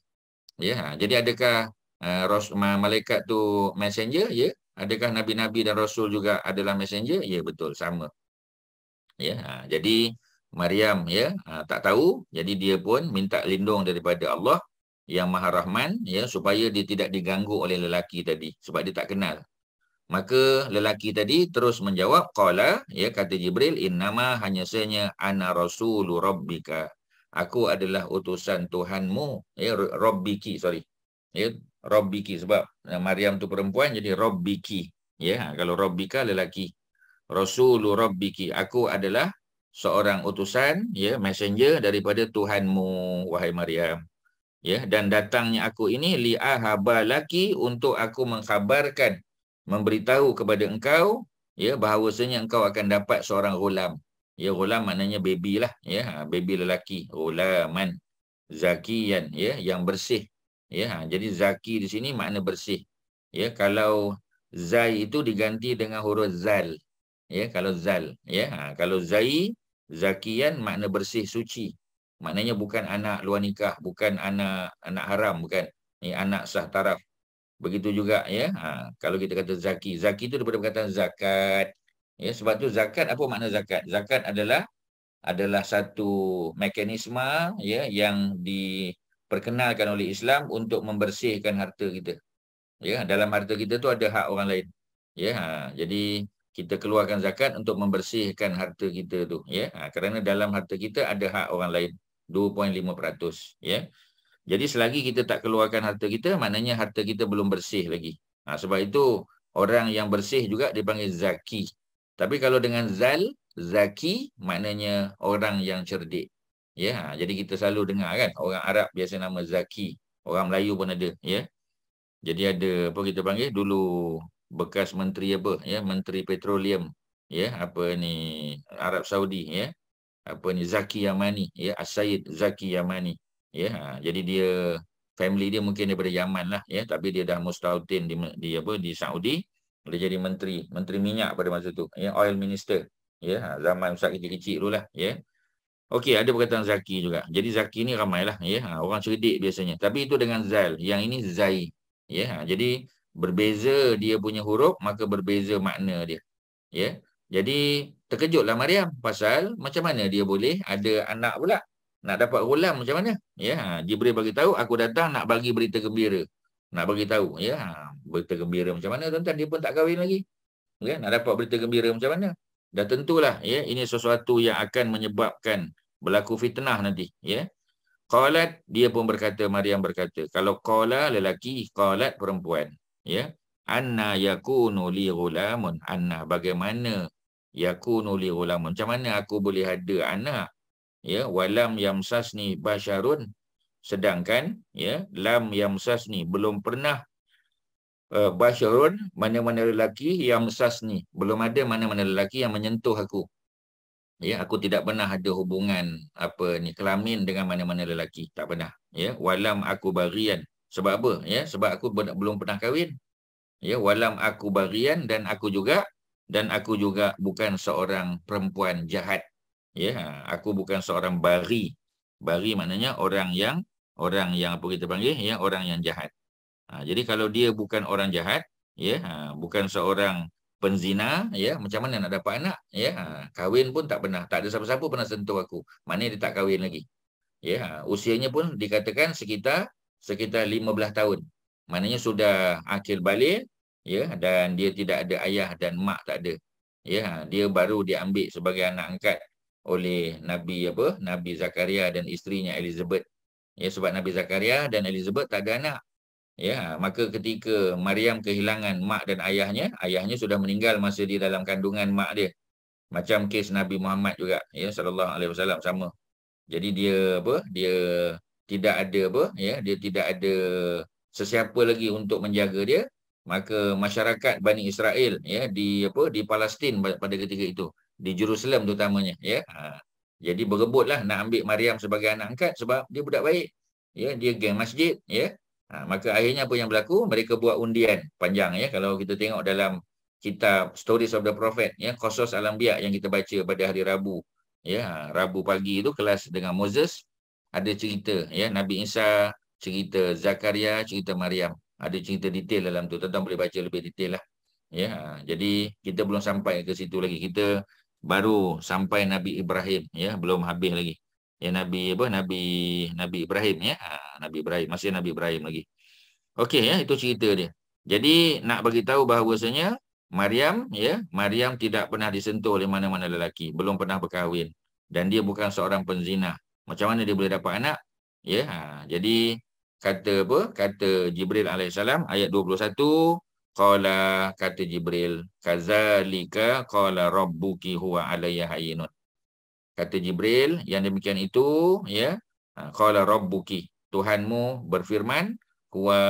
Ya ha, jadi adakah uh, malaikat tu messenger? Ya adakah nabi-nabi dan rasul juga adalah messenger? Ya betul sama. Ya ha, jadi Maryam ya ha, tak tahu. Jadi dia pun minta lindung daripada Allah yang Maha Rahman ya supaya dia tidak diganggu oleh lelaki tadi sebab dia tak kenal. Maka lelaki tadi terus menjawab qala ya kata Jibril innama hanya senya ana rasulu rabbika aku adalah utusan Tuhanmu ya Rabbiki sorry. Ya Rabbiki sebab eh, Maryam tu perempuan jadi Rabbiki ya. Kalau Rabbika lelaki. Rasulul Rabbiki. Aku adalah seorang utusan ya messenger daripada Tuhanmu wahai Maryam. Ya dan datangnya aku ini li ahabalaki untuk aku mengkhabarkan memberitahu kepada engkau ya bahawasanya engkau akan dapat seorang ghulam Ya ghulam maknanya baby lah. Ya, ha, baby lelaki. Ghulaman. Zakiyan. Ya, yang bersih. Ya, ha, jadi zaki di sini makna bersih. Ya, kalau zai itu diganti dengan huruf zal. Ya, kalau zal. Ya, ha, kalau zai, zakiyan makna bersih, suci. Maknanya bukan anak luar nikah, bukan anak anak haram, bukan. Ini anak sah taraf. Begitu juga ya. Kalau kita kata zaki, zaki itu daripada perkataan zakat. Ya, sebab tu zakat apa makna zakat? Zakat adalah adalah satu mekanisme ya yang diperkenalkan oleh Islam untuk membersihkan harta kita. Ya, dalam harta kita tu ada hak orang lain. Ya, ha, jadi kita keluarkan zakat untuk membersihkan harta kita tu, ya. Ha, kerana dalam harta kita ada hak orang lain 2.5%, ya. Jadi selagi kita tak keluarkan harta kita, maknanya harta kita belum bersih lagi. Ha, sebab itu orang yang bersih juga dipanggil zaki. Tapi kalau dengan zal, zaki maknanya orang yang cerdik. Ya, ha, jadi kita selalu dengar kan orang Arab biasa nama zaki, orang Melayu pun ada, ya. Jadi ada apa kita panggil dulu bekas menteri apa, ya, menteri petroleum, ya, apa ni Arab Saudi, ya. Apa ni Zaki Yamani, ya, As-Sayyid Zaki Yamani. Ya, ha, jadi dia family dia mungkin daripada Yaman lah, ya, tapi dia dah mustautin di, di apa di Saudi dia jadi menteri, menteri minyak pada masa tu, ya, oil minister. Ya, ha, zaman Ustaz kecil-kecil dulu lah, ya. Okey, ada perkataan Zaki juga. Jadi Zaki ni ramailah, ya. Ha, orang cerdik biasanya. Tapi itu dengan Zal. Yang ini Zai. Ya, ha, jadi berbeza dia punya huruf, maka berbeza makna dia. Ya. Jadi terkejutlah Maryam pasal macam mana dia boleh ada anak pula. Nak dapat gulam macam mana? Ya, Jibril bagi tahu aku datang nak bagi berita gembira nak bagi tahu ya berita gembira macam mana tuan-tuan? Dia pun tak kahwin lagi. Ya nak dapat berita gembira macam mana? Dah tentulah ya ini sesuatu yang akan menyebabkan berlaku fitnah nanti ya. Qalat dia pun berkata Maryam berkata kalau qala lelaki qalat perempuan ya anna yakunu li ghulamun. Anna bagaimana yakunu li ghulamun? Macam mana aku boleh ada anak ya walam yamsasni basyarun sedangkan ya lam yamsas ni belum pernah uh, basyarun mana-mana lelaki yamsas ni belum ada mana-mana lelaki yang menyentuh aku ya aku tidak pernah ada hubungan apa ni kelamin dengan mana-mana lelaki tak pernah ya walam aku barian Sebab apa? Ya, sebab aku belum pernah kahwin. Ya, walam aku barian dan aku juga dan aku juga bukan seorang perempuan jahat. Ya, aku bukan seorang bari. Bari maknanya orang yang orang yang apa kita panggil ya, orang yang jahat. Ha, jadi kalau dia bukan orang jahat, ya, ha, bukan seorang penzina, ya, macam mana nak dapat anak? Ya, ha, kahwin pun tak pernah, tak ada siapa-siapa pernah sentuh aku. Maknanya dia tak kahwin lagi. Ya, ha, usianya pun dikatakan sekitar sekitar 15 tahun. Maknanya sudah akhir balik, ya, dan dia tidak ada ayah dan mak tak ada. Ya, dia baru diambil sebagai anak angkat oleh Nabi apa? Nabi Zakaria dan isterinya Elizabeth. Ya, sebab Nabi Zakaria dan Elizabeth tak ada anak. Ya, maka ketika Maryam kehilangan mak dan ayahnya, ayahnya sudah meninggal masa di dalam kandungan mak dia. Macam kes Nabi Muhammad juga, ya sallallahu alaihi wasallam sama. Jadi dia apa? Dia tidak ada apa? Ya, dia tidak ada sesiapa lagi untuk menjaga dia. Maka masyarakat Bani Israel ya di apa di Palestin pada ketika itu, di Jerusalem terutamanya, ya. Ha. Jadi berebutlah nak ambil Maryam sebagai anak angkat sebab dia budak baik. Ya, dia geng masjid, ya. Ha, maka akhirnya apa yang berlaku? Mereka buat undian panjang ya. Kalau kita tengok dalam kitab Stories of the Prophet ya, Qasas Al-Anbiya yang kita baca pada hari Rabu. Ya, Rabu pagi itu kelas dengan Moses ada cerita ya Nabi Isa, cerita Zakaria, cerita Maryam. Ada cerita detail dalam tu. Tuan-tuan boleh baca lebih detail lah. Ya, jadi kita belum sampai ke situ lagi. Kita baru sampai Nabi Ibrahim ya, belum habis lagi. Ya Nabi apa? Nabi Nabi Ibrahim ya. Ha, Nabi Ibrahim masih Nabi Ibrahim lagi. Okey ya itu cerita dia. Jadi nak bagi tahu bahawasanya Maryam ya Maryam tidak pernah disentuh oleh mana-mana lelaki. Belum pernah berkahwin. Dan dia bukan seorang penzina. Macam mana dia boleh dapat anak? Ya ha, jadi kata apa? Kata Jibril alaihissalam ayat 21 qala kata Jibril kazalika qala rabbuki huwa alayya hayyinun kata Jibril yang demikian itu ya ha, qala rabbuki Tuhanmu berfirman kuwa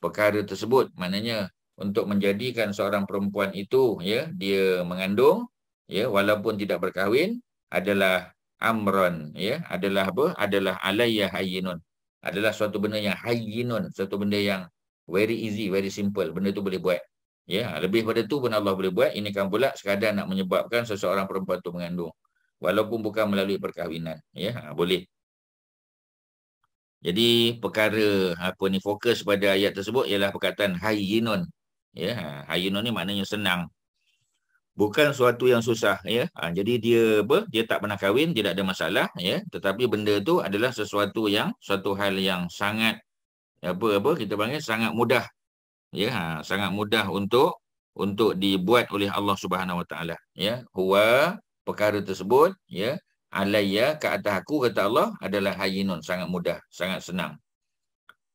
perkara tersebut. Maknanya untuk menjadikan seorang perempuan itu ya dia mengandung ya walaupun tidak berkahwin adalah amran ya adalah apa? Adalah alayya hayyinun adalah suatu benda yang hayyinun suatu benda yang very easy very simple. Benda tu boleh buat. Ya lebih pada tu pun Allah boleh buat. Ini kan pula sekadar nak menyebabkan seseorang perempuan tu mengandung. Walaupun bukan melalui perkahwinan. Ya ha, boleh. Jadi perkara apa ni fokus pada ayat tersebut ialah perkataan hayyinun. Ya ha, hayyinun ni maknanya senang. Bukan suatu yang susah ya. Ha, jadi dia apa? Dia tak pernah kahwin tidak ada masalah ya. Tetapi benda tu adalah sesuatu yang suatu hal yang sangat apa apa kita panggil? Sangat mudah. Ya ha, sangat mudah untuk untuk dibuat oleh Allah Subhanahu Wa Taala. Ya huwa perkara tersebut ya alayya ke atas aku kata Allah adalah hayyinun sangat mudah sangat senang.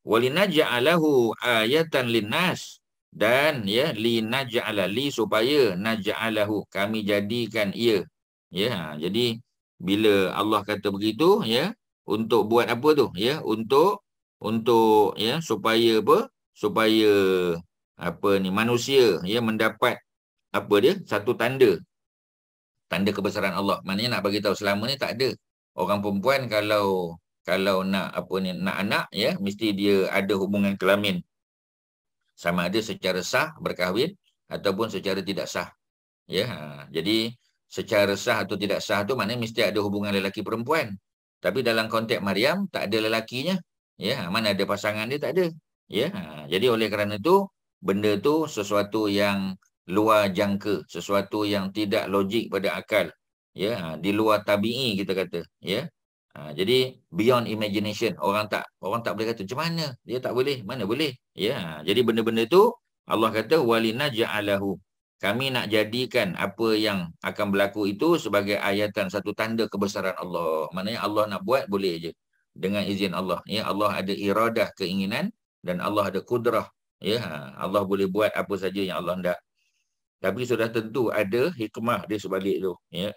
Walinaj'alahu ayatan linnas dan ya linaj'ala li supaya naj'alahu kami jadikan ia. Ya jadi bila Allah kata begitu ya untuk buat apa tu? Ya untuk untuk ya supaya apa supaya apa ni manusia ya mendapat apa dia satu tanda tanda kebesaran Allah. Maknanya nak bagi tahu selama ni tak ada orang perempuan kalau kalau nak apa ni nak anak ya mesti dia ada hubungan kelamin sama ada secara sah berkahwin ataupun secara tidak sah. Ya. Ha. Jadi secara sah atau tidak sah tu maknanya mesti ada hubungan lelaki perempuan. Tapi dalam konteks Maryam tak ada lelakinya. Ya, mana ada pasangan dia tak ada. Ya. Ha. Jadi oleh kerana itu benda tu sesuatu yang luar jangka, sesuatu yang tidak logik pada akal. Ya, ha, di luar tabii kita kata, ya. Ha, jadi beyond imagination, orang tak orang tak boleh kata macam mana? Dia tak boleh, mana boleh? Ya, jadi benda-benda tu Allah kata walina ja'alahu. Kami nak jadikan apa yang akan berlaku itu sebagai ayatan satu tanda kebesaran Allah. Maknanya Allah nak buat boleh je dengan izin Allah. Ya, Allah ada iradah keinginan dan Allah ada kudrah. Ya, ha, Allah boleh buat apa saja yang Allah hendak. Tapi sudah tentu ada hikmah di sebalik tu. Ya.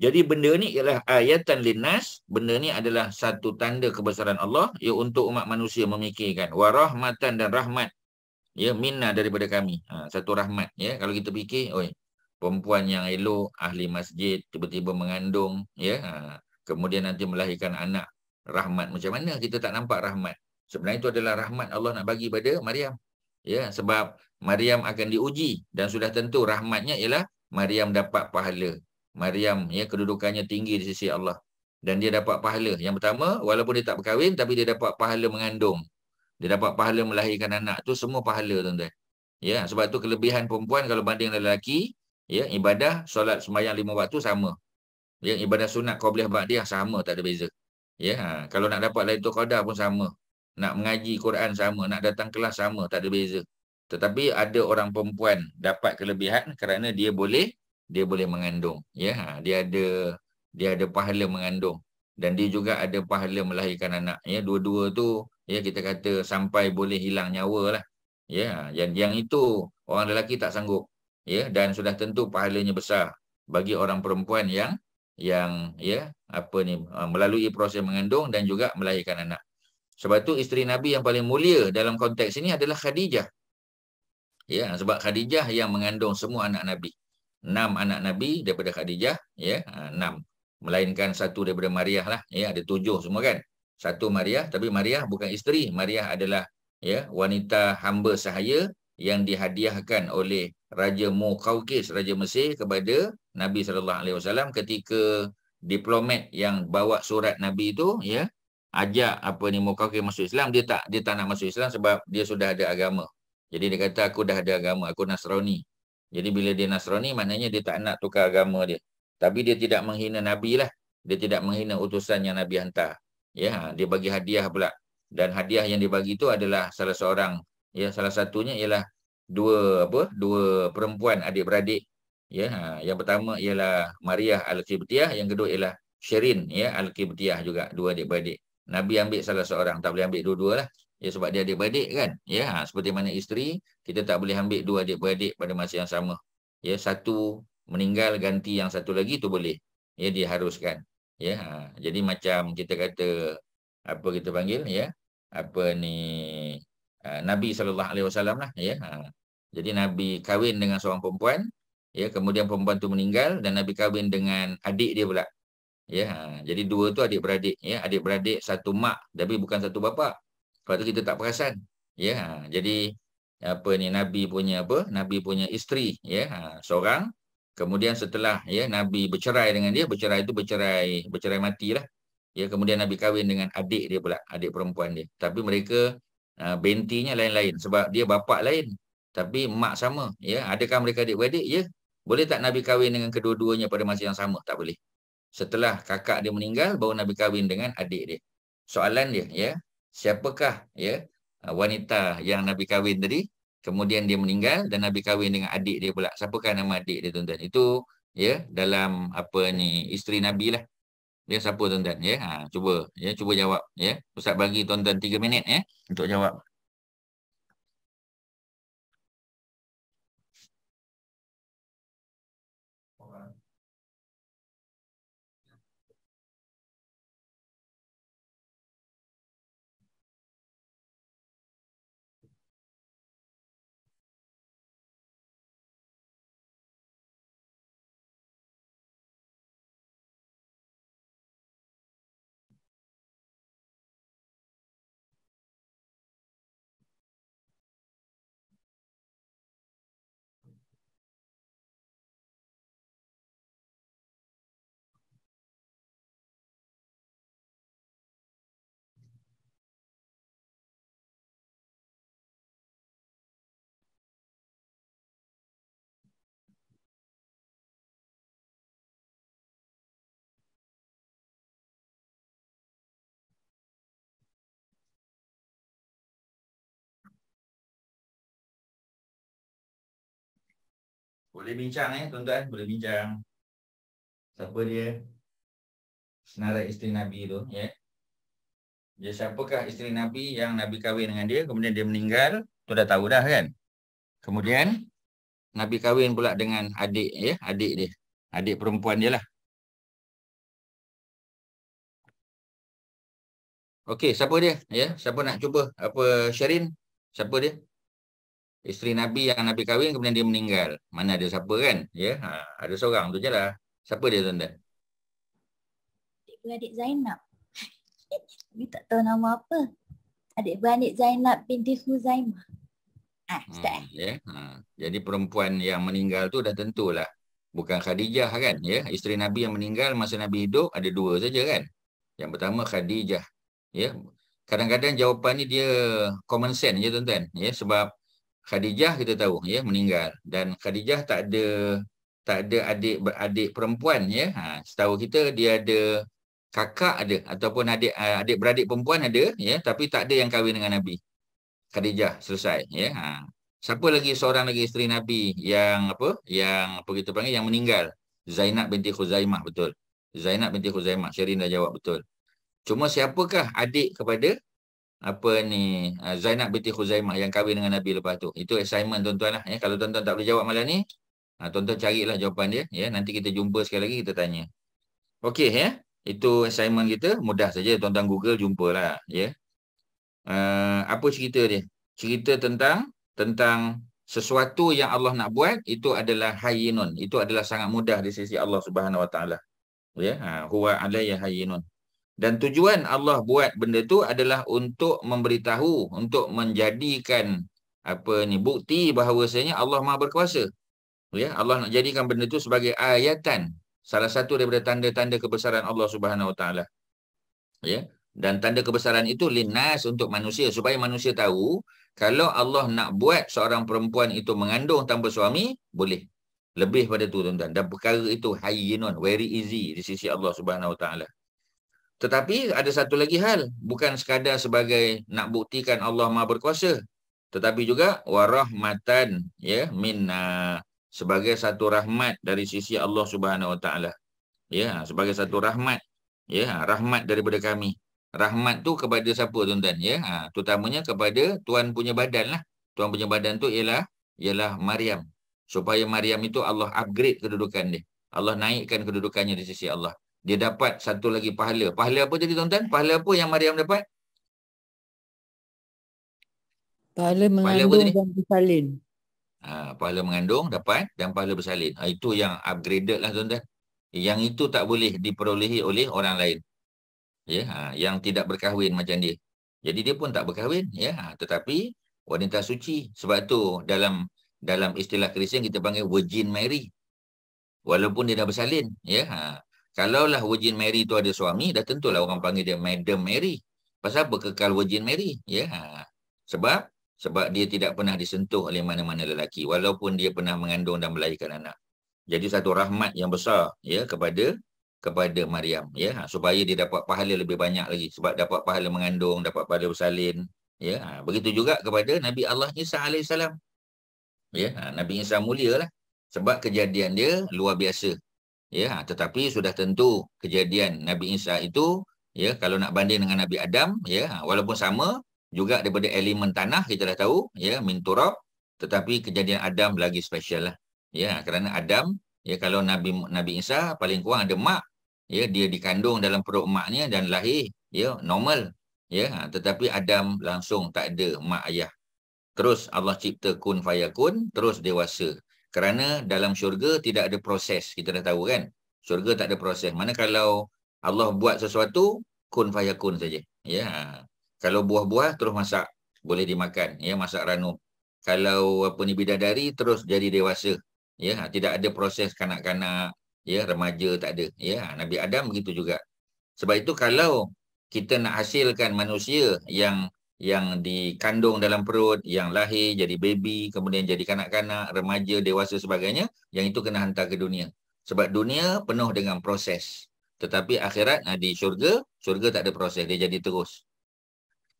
Jadi benda ni ialah ayatan linnas. Benda ni adalah satu tanda kebesaran Allah ya, untuk umat manusia memikirkan. Warahmatan dan rahmat. Ya, minna daripada kami. Ha, satu rahmat. Ya. Kalau kita fikir, oi, perempuan yang elok, ahli masjid, tiba-tiba mengandung. Ya. Ha, kemudian nanti melahirkan anak. Rahmat macam mana? Kita tak nampak rahmat. Sebenarnya itu adalah rahmat Allah nak bagi pada Maryam. Ya, sebab Maryam akan diuji dan sudah tentu rahmatnya ialah Maryam dapat pahala. Maryam ya kedudukannya tinggi di sisi Allah dan dia dapat pahala. Yang pertama, walaupun dia tak berkahwin tapi dia dapat pahala mengandung. Dia dapat pahala melahirkan anak. Tu semua pahala tuan-tuan. Ya, sebab tu kelebihan perempuan kalau banding lelaki, ya, ibadah solat sembahyang lima waktu sama. Ya, ibadah sunat qabliyah ba'diyah sama, tak ada beza. Ya, kalau nak dapat Lailatul Qadar pun sama. Nak mengaji Quran sama, nak datang kelas sama, tak ada beza. Tetapi ada orang perempuan dapat kelebihan kerana dia boleh dia boleh mengandung. Ya, dia ada dia ada pahala mengandung dan dia juga ada pahala melahirkan anak. Ya, dua-dua tu ya kita kata sampai boleh hilang nyawa lah. Ya, yang yang itu orang lelaki tak sanggup. Ya, dan sudah tentu pahalanya besar bagi orang perempuan yang yang ya apa ni uh, melalui proses mengandung dan juga melahirkan anak. Sebab tu isteri Nabi yang paling mulia dalam konteks ini adalah Khadijah. Ya, sebab Khadijah yang mengandung semua anak Nabi. Enam anak Nabi daripada Khadijah, ya, uh, enam. Melainkan satu daripada Maria lah, ya, ada tujuh semua kan. Satu Maria, tapi Maria bukan isteri. Maria adalah ya wanita hamba sahaya yang dihadiahkan oleh Raja Muqawqis Raja Mesir kepada Nabi wasallam ketika diplomat yang bawa surat Nabi itu ya ajak apa ni Muqawqis masuk Islam dia tak dia tak nak masuk Islam sebab dia sudah ada agama. Jadi dia kata aku dah ada agama, aku Nasrani. Jadi bila dia Nasrani maknanya dia tak nak tukar agama dia. Tapi dia tidak menghina Nabi lah. Dia tidak menghina utusan yang Nabi hantar. Ya, dia bagi hadiah pula dan hadiah yang dibagi itu adalah salah seorang ya salah satunya ialah dua apa dua perempuan adik-beradik ya. Ha, yang pertama ialah Maria al-Qibtiyah yang kedua ialah Shirin ya al-Qibtiyah juga dua adik-beradik. Nabi ambil salah seorang tak boleh ambil dua-dua lah. Ya sebab dia adik-beradik kan ya. Ha, seperti mana isteri kita tak boleh ambil dua adik-beradik pada masa yang sama. Ya satu meninggal ganti yang satu lagi tu boleh. Ya diharuskan ya. Ha, jadi macam kita kata apa kita panggil ya. Apa ni uh, Nabi sallallahu alaihi wasallam lah ya. Jadi Nabi kahwin dengan seorang perempuan ya kemudian perempuan tu meninggal dan Nabi kahwin dengan adik dia pula. Ya, ha. jadi dua tu adik-beradik ya, adik-beradik satu mak tapi bukan satu bapa. Sebab tu kita tak perasan. Ya, ha. jadi apa ni Nabi punya apa? Nabi punya isteri ya, ha. seorang kemudian setelah ya Nabi bercerai dengan dia, bercerai itu bercerai bercerai matilah. Ya, kemudian Nabi kahwin dengan adik dia pula, adik perempuan dia. Tapi mereka uh, bentinya lain-lain sebab dia bapa lain. Tapi mak sama. Ya, adakah mereka adik-beradik? Ya. Boleh tak Nabi kahwin dengan kedua-duanya pada masa yang sama? Tak boleh. Setelah kakak dia meninggal, baru Nabi kahwin dengan adik dia. Soalan dia, ya. Siapakah ya wanita yang Nabi kahwin tadi? Kemudian dia meninggal dan Nabi kahwin dengan adik dia pula. Siapakah nama adik dia tuan-tuan? Itu ya dalam apa ni isteri Nabi lah. Dia siapa tuan-tuan ya? Ha, cuba ya cuba jawab ya. Ustaz bagi tuan-tuan 3 minit ya untuk jawab. Boleh bincang eh tuan-tuan, boleh bincang. Siapa dia? Senarai isteri Nabi tu, ya. Yeah. Dia siapakah isteri Nabi yang Nabi kahwin dengan dia, kemudian dia meninggal, tu dah tahu dah kan. Kemudian Nabi kahwin pula dengan adik ya, adik dia. Adik perempuan dia lah. Okey, siapa dia? Ya, yeah. siapa nak cuba? Apa Syarin? Siapa dia? Isteri Nabi yang Nabi kahwin kemudian dia meninggal. Mana ada siapa kan? Ya, ha, ada seorang tu je lah. Siapa dia tuan-tuan? Adik Zainab. Tapi tak tahu nama apa. Adik-beradik Zainab binti Khuzaimah. Ah, hmm, ya. Ha. Jadi perempuan yang meninggal tu dah tentulah bukan Khadijah kan ya. Isteri Nabi yang meninggal masa Nabi hidup ada dua saja kan. Yang pertama Khadijah. Ya. Kadang-kadang jawapan ni dia common sense je tuan-tuan ya sebab Khadijah kita tahu ya meninggal dan Khadijah tak ada tak ada adik beradik perempuan ya. Ha, setahu kita dia ada kakak ada ataupun adik adik beradik perempuan ada ya tapi tak ada yang kahwin dengan Nabi. Khadijah selesai ya. Ha. Siapa lagi seorang lagi isteri Nabi yang apa? Yang apa kita panggil yang meninggal? Zainab binti Khuzaimah betul. Zainab binti Khuzaimah. Syirin dah jawab betul. Cuma siapakah adik kepada apa ni ha, Zainab binti Khuzaimah yang kahwin dengan Nabi lepas tu? Itu assignment tuan-tuan lah. Ya. Kalau tuan-tuan tak boleh jawab malam ni, ha, tuan-tuan carilah jawapan dia. Ya. Nanti kita jumpa sekali lagi, kita tanya. Okey ya. Itu assignment kita. Mudah saja tuan-tuan Google jumpalah. Ya uh, apa cerita dia? Cerita tentang tentang sesuatu yang Allah nak buat itu adalah hayyinun. Itu adalah sangat mudah di sisi Allah Subhanahu Wa Taala. Ya, huwa alayya hayyinun. Dan tujuan Allah buat benda tu adalah untuk memberitahu, untuk menjadikan apa ni bukti bahawasanya Allah Maha berkuasa. Ya, Allah nak jadikan benda tu sebagai ayatan, salah satu daripada tanda-tanda kebesaran Allah Subhanahu Wa Taala. Ya, dan tanda kebesaran itu linnas untuk manusia supaya manusia tahu kalau Allah nak buat seorang perempuan itu mengandung tanpa suami boleh lebih pada tu tuan-tuan dan perkara itu hayyinun very easy di sisi Allah Subhanahu taala tetapi ada satu lagi hal bukan sekadar sebagai nak buktikan Allah Maha berkuasa tetapi juga warahmatan ya minna sebagai satu rahmat dari sisi Allah Subhanahu taala. Ya sebagai satu rahmat ya rahmat daripada kami. Rahmat tu kepada siapa tuan-tuan? Ya ha, terutamanya kepada tuan punya badan lah. Tuan punya badan tu ialah ialah Maryam. Supaya Maryam itu Allah upgrade kedudukan dia. Allah naikkan kedudukannya di sisi Allah dia dapat satu lagi pahala. Pahala apa jadi tuan-tuan? Pahala apa yang Maryam dapat? Pahala mengandung pahala dan bersalin. Ha, pahala mengandung dapat dan pahala bersalin. Ha, itu yang upgraded lah tuan-tuan. Yang itu tak boleh diperolehi oleh orang lain. Ya ha, yang tidak berkahwin macam dia. Jadi dia pun tak berkahwin ya. Ha, tetapi wanita suci. Sebab tu dalam dalam istilah Kristian kita panggil Virgin Mary. Walaupun dia dah bersalin ya ha, kalaulah Virgin Mary tu ada suami dah tentulah orang panggil dia Madam Mary. Pasal apa kekal Virgin Mary? Ya. Sebab sebab dia tidak pernah disentuh oleh mana-mana lelaki. Walaupun dia pernah mengandung dan melahirkan anak. Jadi satu rahmat yang besar ya kepada kepada Maryam ya. Supaya dia dapat pahala lebih banyak lagi. Sebab dapat pahala mengandung dapat pahala bersalin ya. Begitu juga kepada Nabi Allah Isa alaihissalam. Ya Nabi Isa mulialah. Sebab kejadian dia luar biasa ya tetapi sudah tentu kejadian Nabi Isa itu ya kalau nak banding dengan Nabi Adam ya walaupun sama juga daripada elemen tanah kita dah tahu ya min turab tetapi kejadian Adam lagi special lah. Ya kerana Adam ya kalau Nabi Nabi Isa paling kurang ada mak ya dia dikandung dalam perut maknya dan lahir ya normal. Ya tetapi Adam langsung tak ada mak ayah. Terus Allah cipta kun fayakun terus dewasa kerana dalam syurga tidak ada proses kita dah tahu kan? Syurga tak ada proses. Mana kalau Allah buat sesuatu kun fayakun saja. Ya. Kalau buah-buah terus masak. Boleh dimakan. Ya masak ranu kalau apa ni bidadari terus jadi dewasa. Ya tidak ada proses kanak-kanak. Ya remaja tak ada. Ya Nabi Adam begitu juga. Sebab itu kalau kita nak hasilkan manusia yang yang dikandung dalam perut yang lahir jadi baby kemudian jadi kanak-kanak remaja dewasa sebagainya yang itu kena hantar ke dunia. Sebab dunia penuh dengan proses. Tetapi akhirat nah, di syurga syurga tak ada proses dia jadi terus.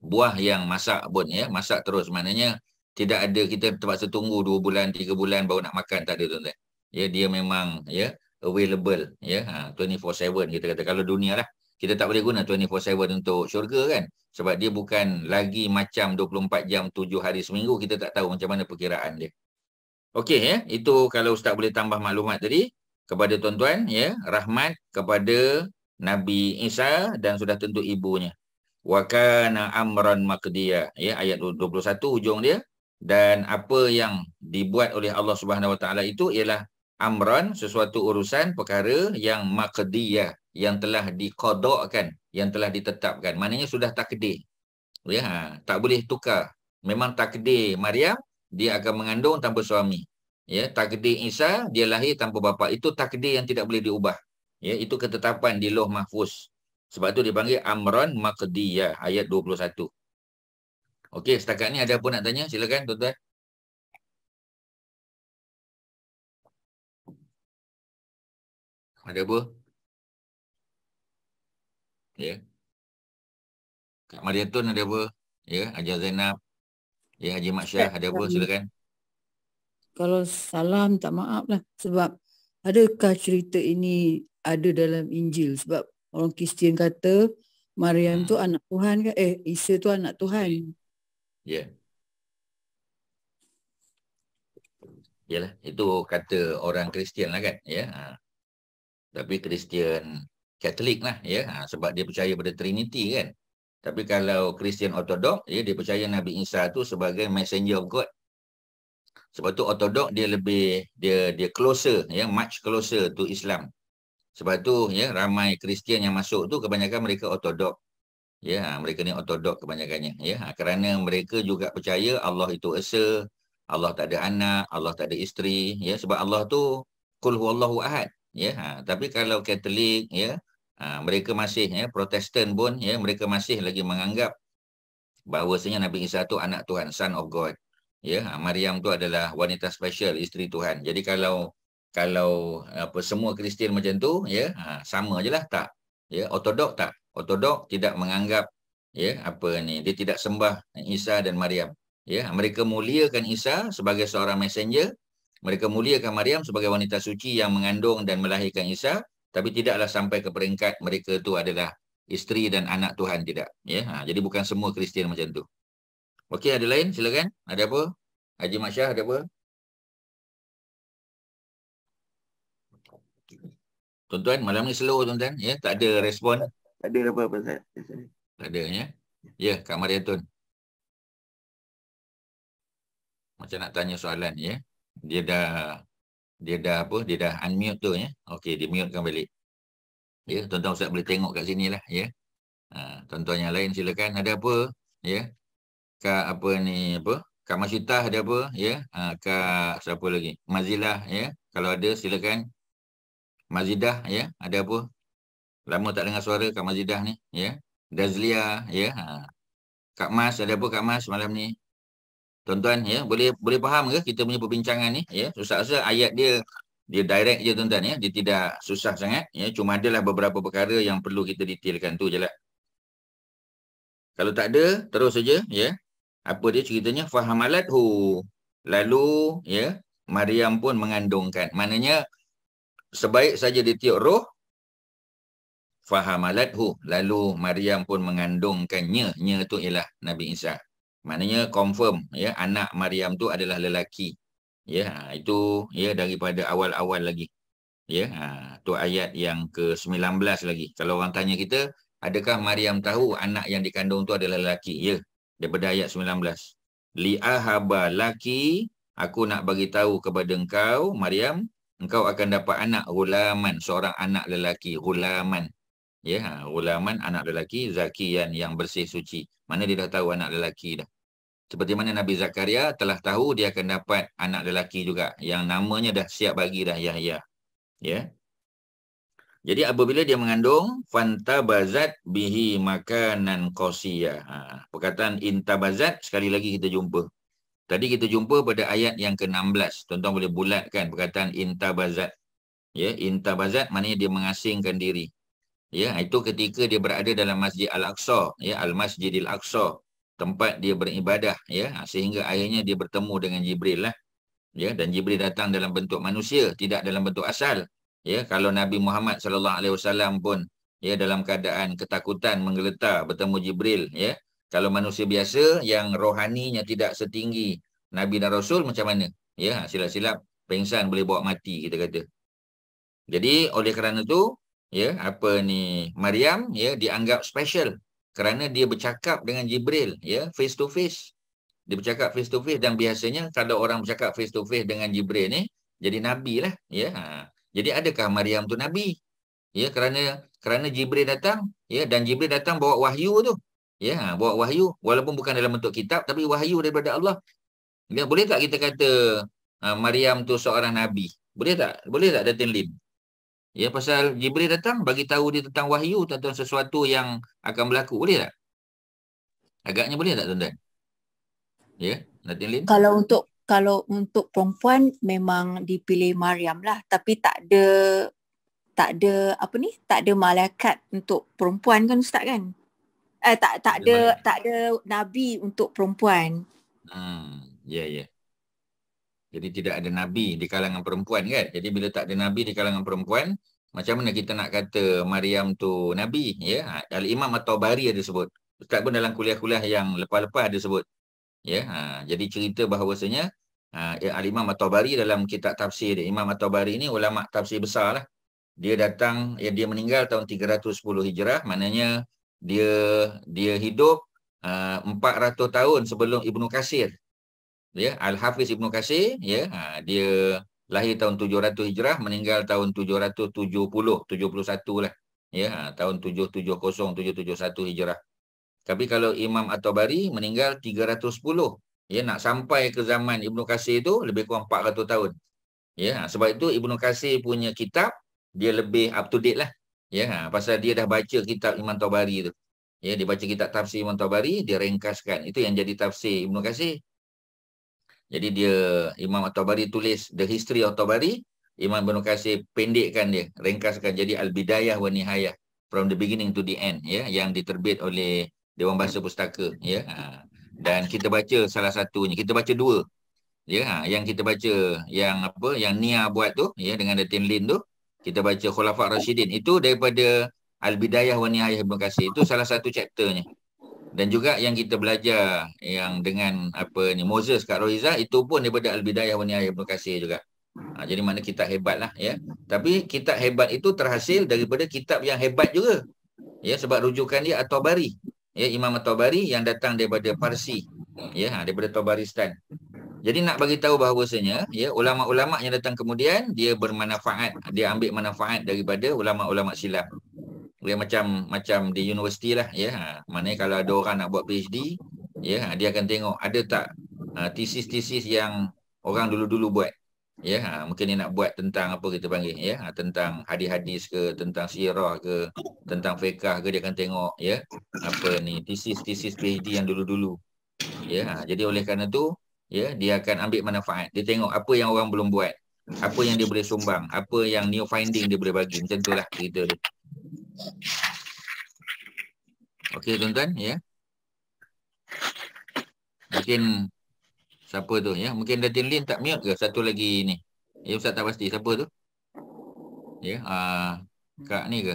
Buah yang masak pun ya masak terus. Maknanya tidak ada kita terpaksa tunggu 2 bulan 3 bulan baru nak makan tak ada tuan-tuan. Ya dia memang ya available ya ha, 24/7 kita kata. Kalau dunia lah kita tak boleh guna 24/7 untuk syurga kan? Sebab dia bukan lagi macam 24 jam 7 hari seminggu kita tak tahu macam mana perkiraan dia. Okey ya? Itu kalau ustaz boleh tambah maklumat tadi kepada tuan-tuan ya? Rahmat kepada Nabi Isa dan sudah tentu ibunya. Wa kana amran maqdiya ya? Ayat 21 hujung dia. Dan apa yang dibuat oleh Allah Subhanahu Wa Taala itu ialah amran sesuatu urusan perkara yang maqdiyah yang telah diqadakkan yang telah ditetapkan maknanya sudah takdir Ya, ha, tak boleh tukar. Memang takdir Maryam dia akan mengandung tanpa suami. Ya, takdir Isa dia lahir tanpa bapa. Itu takdir yang tidak boleh diubah. Ya, itu ketetapan di Loh Mahfuz. Sebab tu dipanggil Amran Maqdiyah ayat 21. Okey, setakat ni ada apa nak tanya? Silakan tuan-tuan. Ada apa? Ya. Kak Mariatun ada apa? Ya, Haji Zainab. Ya, Haji Mak Syah ada apa? Silakan. Kalau salam, tak maaf lah. Sebab adakah cerita ini ada dalam Injil? Sebab orang Kristian kata Maryam hmm. tu anak Tuhan kan? Eh, Isa tu anak Tuhan. Ya. Yeah. Yalah, itu kata orang Kristian lah kan. Ya. Ha tapi Kristian Katolik lah ya. Ha, sebab dia percaya pada Trinity kan. Tapi kalau Kristian Ortodok ya dia percaya Nabi Isa tu sebagai messenger of God. Sebab tu Ortodok dia lebih dia dia closer ya much closer to Islam. Sebab tu ya ramai Kristian yang masuk tu kebanyakan mereka Ortodok ya ha, mereka ni Ortodok kebanyakannya ya. Ha, kerana mereka juga percaya Allah itu esa Allah tak ada anak Allah tak ada isteri ya. Sebab Allah tu kul huwallahu ahad ya. Ha, tapi kalau Katolik ya ha, mereka masih ya Protestan pun ya mereka masih lagi menganggap bahawasanya Nabi Isa tu anak Tuhan son of God. Ya ha, Maryam tu adalah wanita special isteri Tuhan. Jadi kalau kalau apa semua Kristian macam tu ya ha, sama lah tak. Ya ortodok tak. Ortodok tidak menganggap ya apa ni dia tidak sembah Isa dan Maryam. Ya mereka muliakan Isa sebagai seorang messenger. Mereka muliakan Maryam sebagai wanita suci yang mengandung dan melahirkan Isa, tapi tidaklah sampai ke peringkat mereka itu adalah isteri dan anak Tuhan tidak. Ya, ha, jadi bukan semua Kristian macam tu. Okey, ada lain? Silakan. Ada apa? Haji Masyah ada apa? Tuan-tuan, malam ni slow tuan-tuan. Ya, tak ada respon. Tak ada apa-apa, Ustaz. Tak ada, ya. Ya, Kak Mariatun. Macam nak tanya soalan, ya dia dah dia dah apa dia dah unmute tu ya. Okey dia mute kan balik. Ya tuan-tuan ustaz boleh tengok kat sini lah ya. Ha, tuan-tuan yang lain silakan. Ada apa ya? Kak apa ni apa? Kak Masyitah ada apa ya? Ha, kak siapa lagi? Mazilah ya? Kalau ada silakan. Mazidah ya? Ada apa? Lama tak dengar suara kak Mazidah ni ya? Dazlia ya? Ha. Kak Mas ada apa Kak Mas malam ni tuan-tuan ya boleh boleh faham ke kita punya perbincangan ni? Ya susah-susah ayat dia dia direct je tuan-tuan ya. Dia tidak susah sangat ya. Cuma adalah beberapa perkara yang perlu kita detailkan tu jelah kalau tak ada terus saja ya. Apa dia ceritanya? Fahamalat hu. Lalu ya Maryam pun mengandungkan. Maknanya sebaik saja dia tiup roh fahamalat hu. Lalu Maryam pun mengandungkannya. Nya tu ialah Nabi Isa Maknanya confirm ya anak Maryam tu adalah lelaki. Ya, ha, itu ya daripada awal-awal lagi. Ya, ha, tu ayat yang ke-19 lagi. Kalau orang tanya kita, adakah Maryam tahu anak yang dikandung tu adalah lelaki? Ya, daripada ayat 19. Li'ahaba laki, aku nak bagi tahu kepada engkau, Maryam, engkau akan dapat anak gulaman, seorang anak lelaki, gulaman. Ya, ha, gulaman anak lelaki, zakian yang bersih suci. Mana dia dah tahu anak lelaki dah. Seperti mana Nabi Zakaria telah tahu dia akan dapat anak lelaki juga yang namanya dah siap bagi dah Yahya. Ya. Jadi apabila dia mengandung fantabazat bihi makanan qasiya. Ha, perkataan intabazat sekali lagi kita jumpa. Tadi kita jumpa pada ayat yang ke-16. Tuan-tuan boleh bulatkan perkataan intabazat. Ya, intabazat maknanya dia mengasingkan diri. Ya, itu ketika dia berada dalam Masjid Al-Aqsa, ya, Al-Masjidil Aqsa tempat dia beribadah ya sehingga akhirnya dia bertemu dengan Jibril lah. Ya dan Jibril datang dalam bentuk manusia tidak dalam bentuk asal. Ya kalau Nabi Muhammad sallallahu alaihi wasallam pun ya dalam keadaan ketakutan menggeletar bertemu Jibril ya. Kalau manusia biasa yang rohaninya tidak setinggi Nabi dan Rasul macam mana? Ya silap-silap pengsan boleh bawa mati kita kata. Jadi oleh kerana tu ya apa ni Maryam ya dianggap special kerana dia bercakap dengan Jibril ya face to face dia bercakap face to face dan biasanya kalau orang bercakap face to face dengan Jibril ni jadi nabi lah ya ha. jadi adakah Maryam tu nabi ya kerana kerana Jibril datang ya dan Jibril datang bawa wahyu tu Ya, ha, bawa wahyu walaupun bukan dalam bentuk kitab tapi wahyu daripada Allah. Ya, boleh tak kita kata uh, Maryam tu seorang nabi? Boleh tak? Boleh tak Datin Lin? Ya, pasal Jibril datang bagi tahu dia tentang wahyu tentang sesuatu yang akan berlaku. Boleh tak? Agaknya boleh tak tuan-tuan? Ya, Datin Lin? Kalau untuk kalau untuk perempuan memang dipilih Maryam lah tapi tak ada tak ada apa ni tak ada malaikat untuk perempuan kan ustaz kan eh tak tak ada tak ada nabi untuk perempuan hmm ya yeah, ya yeah. Jadi tidak ada nabi di kalangan perempuan kan jadi bila tak ada nabi di kalangan perempuan macam mana kita nak kata Maryam tu nabi ya yeah? al imam atau bari ada sebut ustaz pun dalam kuliah-kuliah yang lepas-lepas ada sebut ya ha, jadi cerita bahawasanya uh, Al-Imam At-Tabari dalam kitab tafsir dia. Imam At-Tabari ni ulama tafsir besar lah. Dia datang, ya, dia meninggal tahun 310 Hijrah. Maknanya dia dia hidup uh, 400 tahun sebelum Ibnu Kasir. Ya, Al-Hafiz Ibnu Kasir, ya, uh, dia lahir tahun 700 Hijrah, meninggal tahun 770, 71 lah. Ya, uh, tahun 770, 771 Hijrah. Tapi kalau Imam At-Tabari meninggal 310 ya nak sampai ke zaman Ibnu Kasir itu lebih kurang 400 tahun. Ya, ha, sebab itu Ibnu Kasir punya kitab dia lebih up to date lah. Ya, ha, pasal dia dah baca kitab Imam Tabari tu. Ya, dia baca kitab tafsir Imam Tabari, dia ringkaskan. Itu yang jadi tafsir Ibnu Kasir. Jadi dia Imam Tabari tulis The History of Tabari, Imam Ibnu Kasir pendekkan dia, ringkaskan jadi Al-Bidayah wa Nihayah from the beginning to the end ya yang diterbit oleh Dewan Bahasa Pustaka ya. Ha. Dan kita baca salah satunya kita baca dua ya. Ha, yang kita baca yang apa yang Nia buat tu ya dengan Datin Lin tu kita baca Khulafa Rashidin. Itu daripada Al Bidayah wa Nihayah Ibn Qasir itu salah satu chapternya dan juga yang kita belajar yang dengan apa ni Moses kat Rohiza itu pun daripada Al Bidayah wa Nihayah. Ibn Qasir juga. Ha, jadi mana kitab hebat lah ya. Tapi kitab hebat itu terhasil daripada kitab yang hebat juga ya sebab rujukan dia At-Tabari ya Imam At-Tabari yang datang daripada Parsi ya ha, daripada Tabaristan. Jadi nak bagi tahu bahawasanya ya ulama-ulama yang datang kemudian dia bermanfaat dia ambil manfaat daripada ulama-ulama silap dia macam macam di universiti lah ya. Ha, mana kalau ada orang nak buat PhD ya ha, dia akan tengok ada tak ha, tesis-tesis yang orang dulu-dulu buat ya. Ha, mungkin dia nak buat tentang apa kita panggil ya. Ha, tentang hadis-hadis ke tentang sirah ke tentang fiqh ke dia akan tengok ya apa ni tesis-tesis PhD yang dulu-dulu ya. Ha, jadi oleh kerana tu ya dia akan ambil manfaat. Dia tengok apa yang orang belum buat apa yang dia boleh sumbang apa yang new finding dia boleh bagi. Macam itulah cerita dia Okey tuan-tuan ya mungkin Siapa tu ya? Mungkin Datin Lin tak mute ke? Satu lagi ni. Ya Ustaz tak pasti. Siapa tu? Ya, uh, Kak ni ke?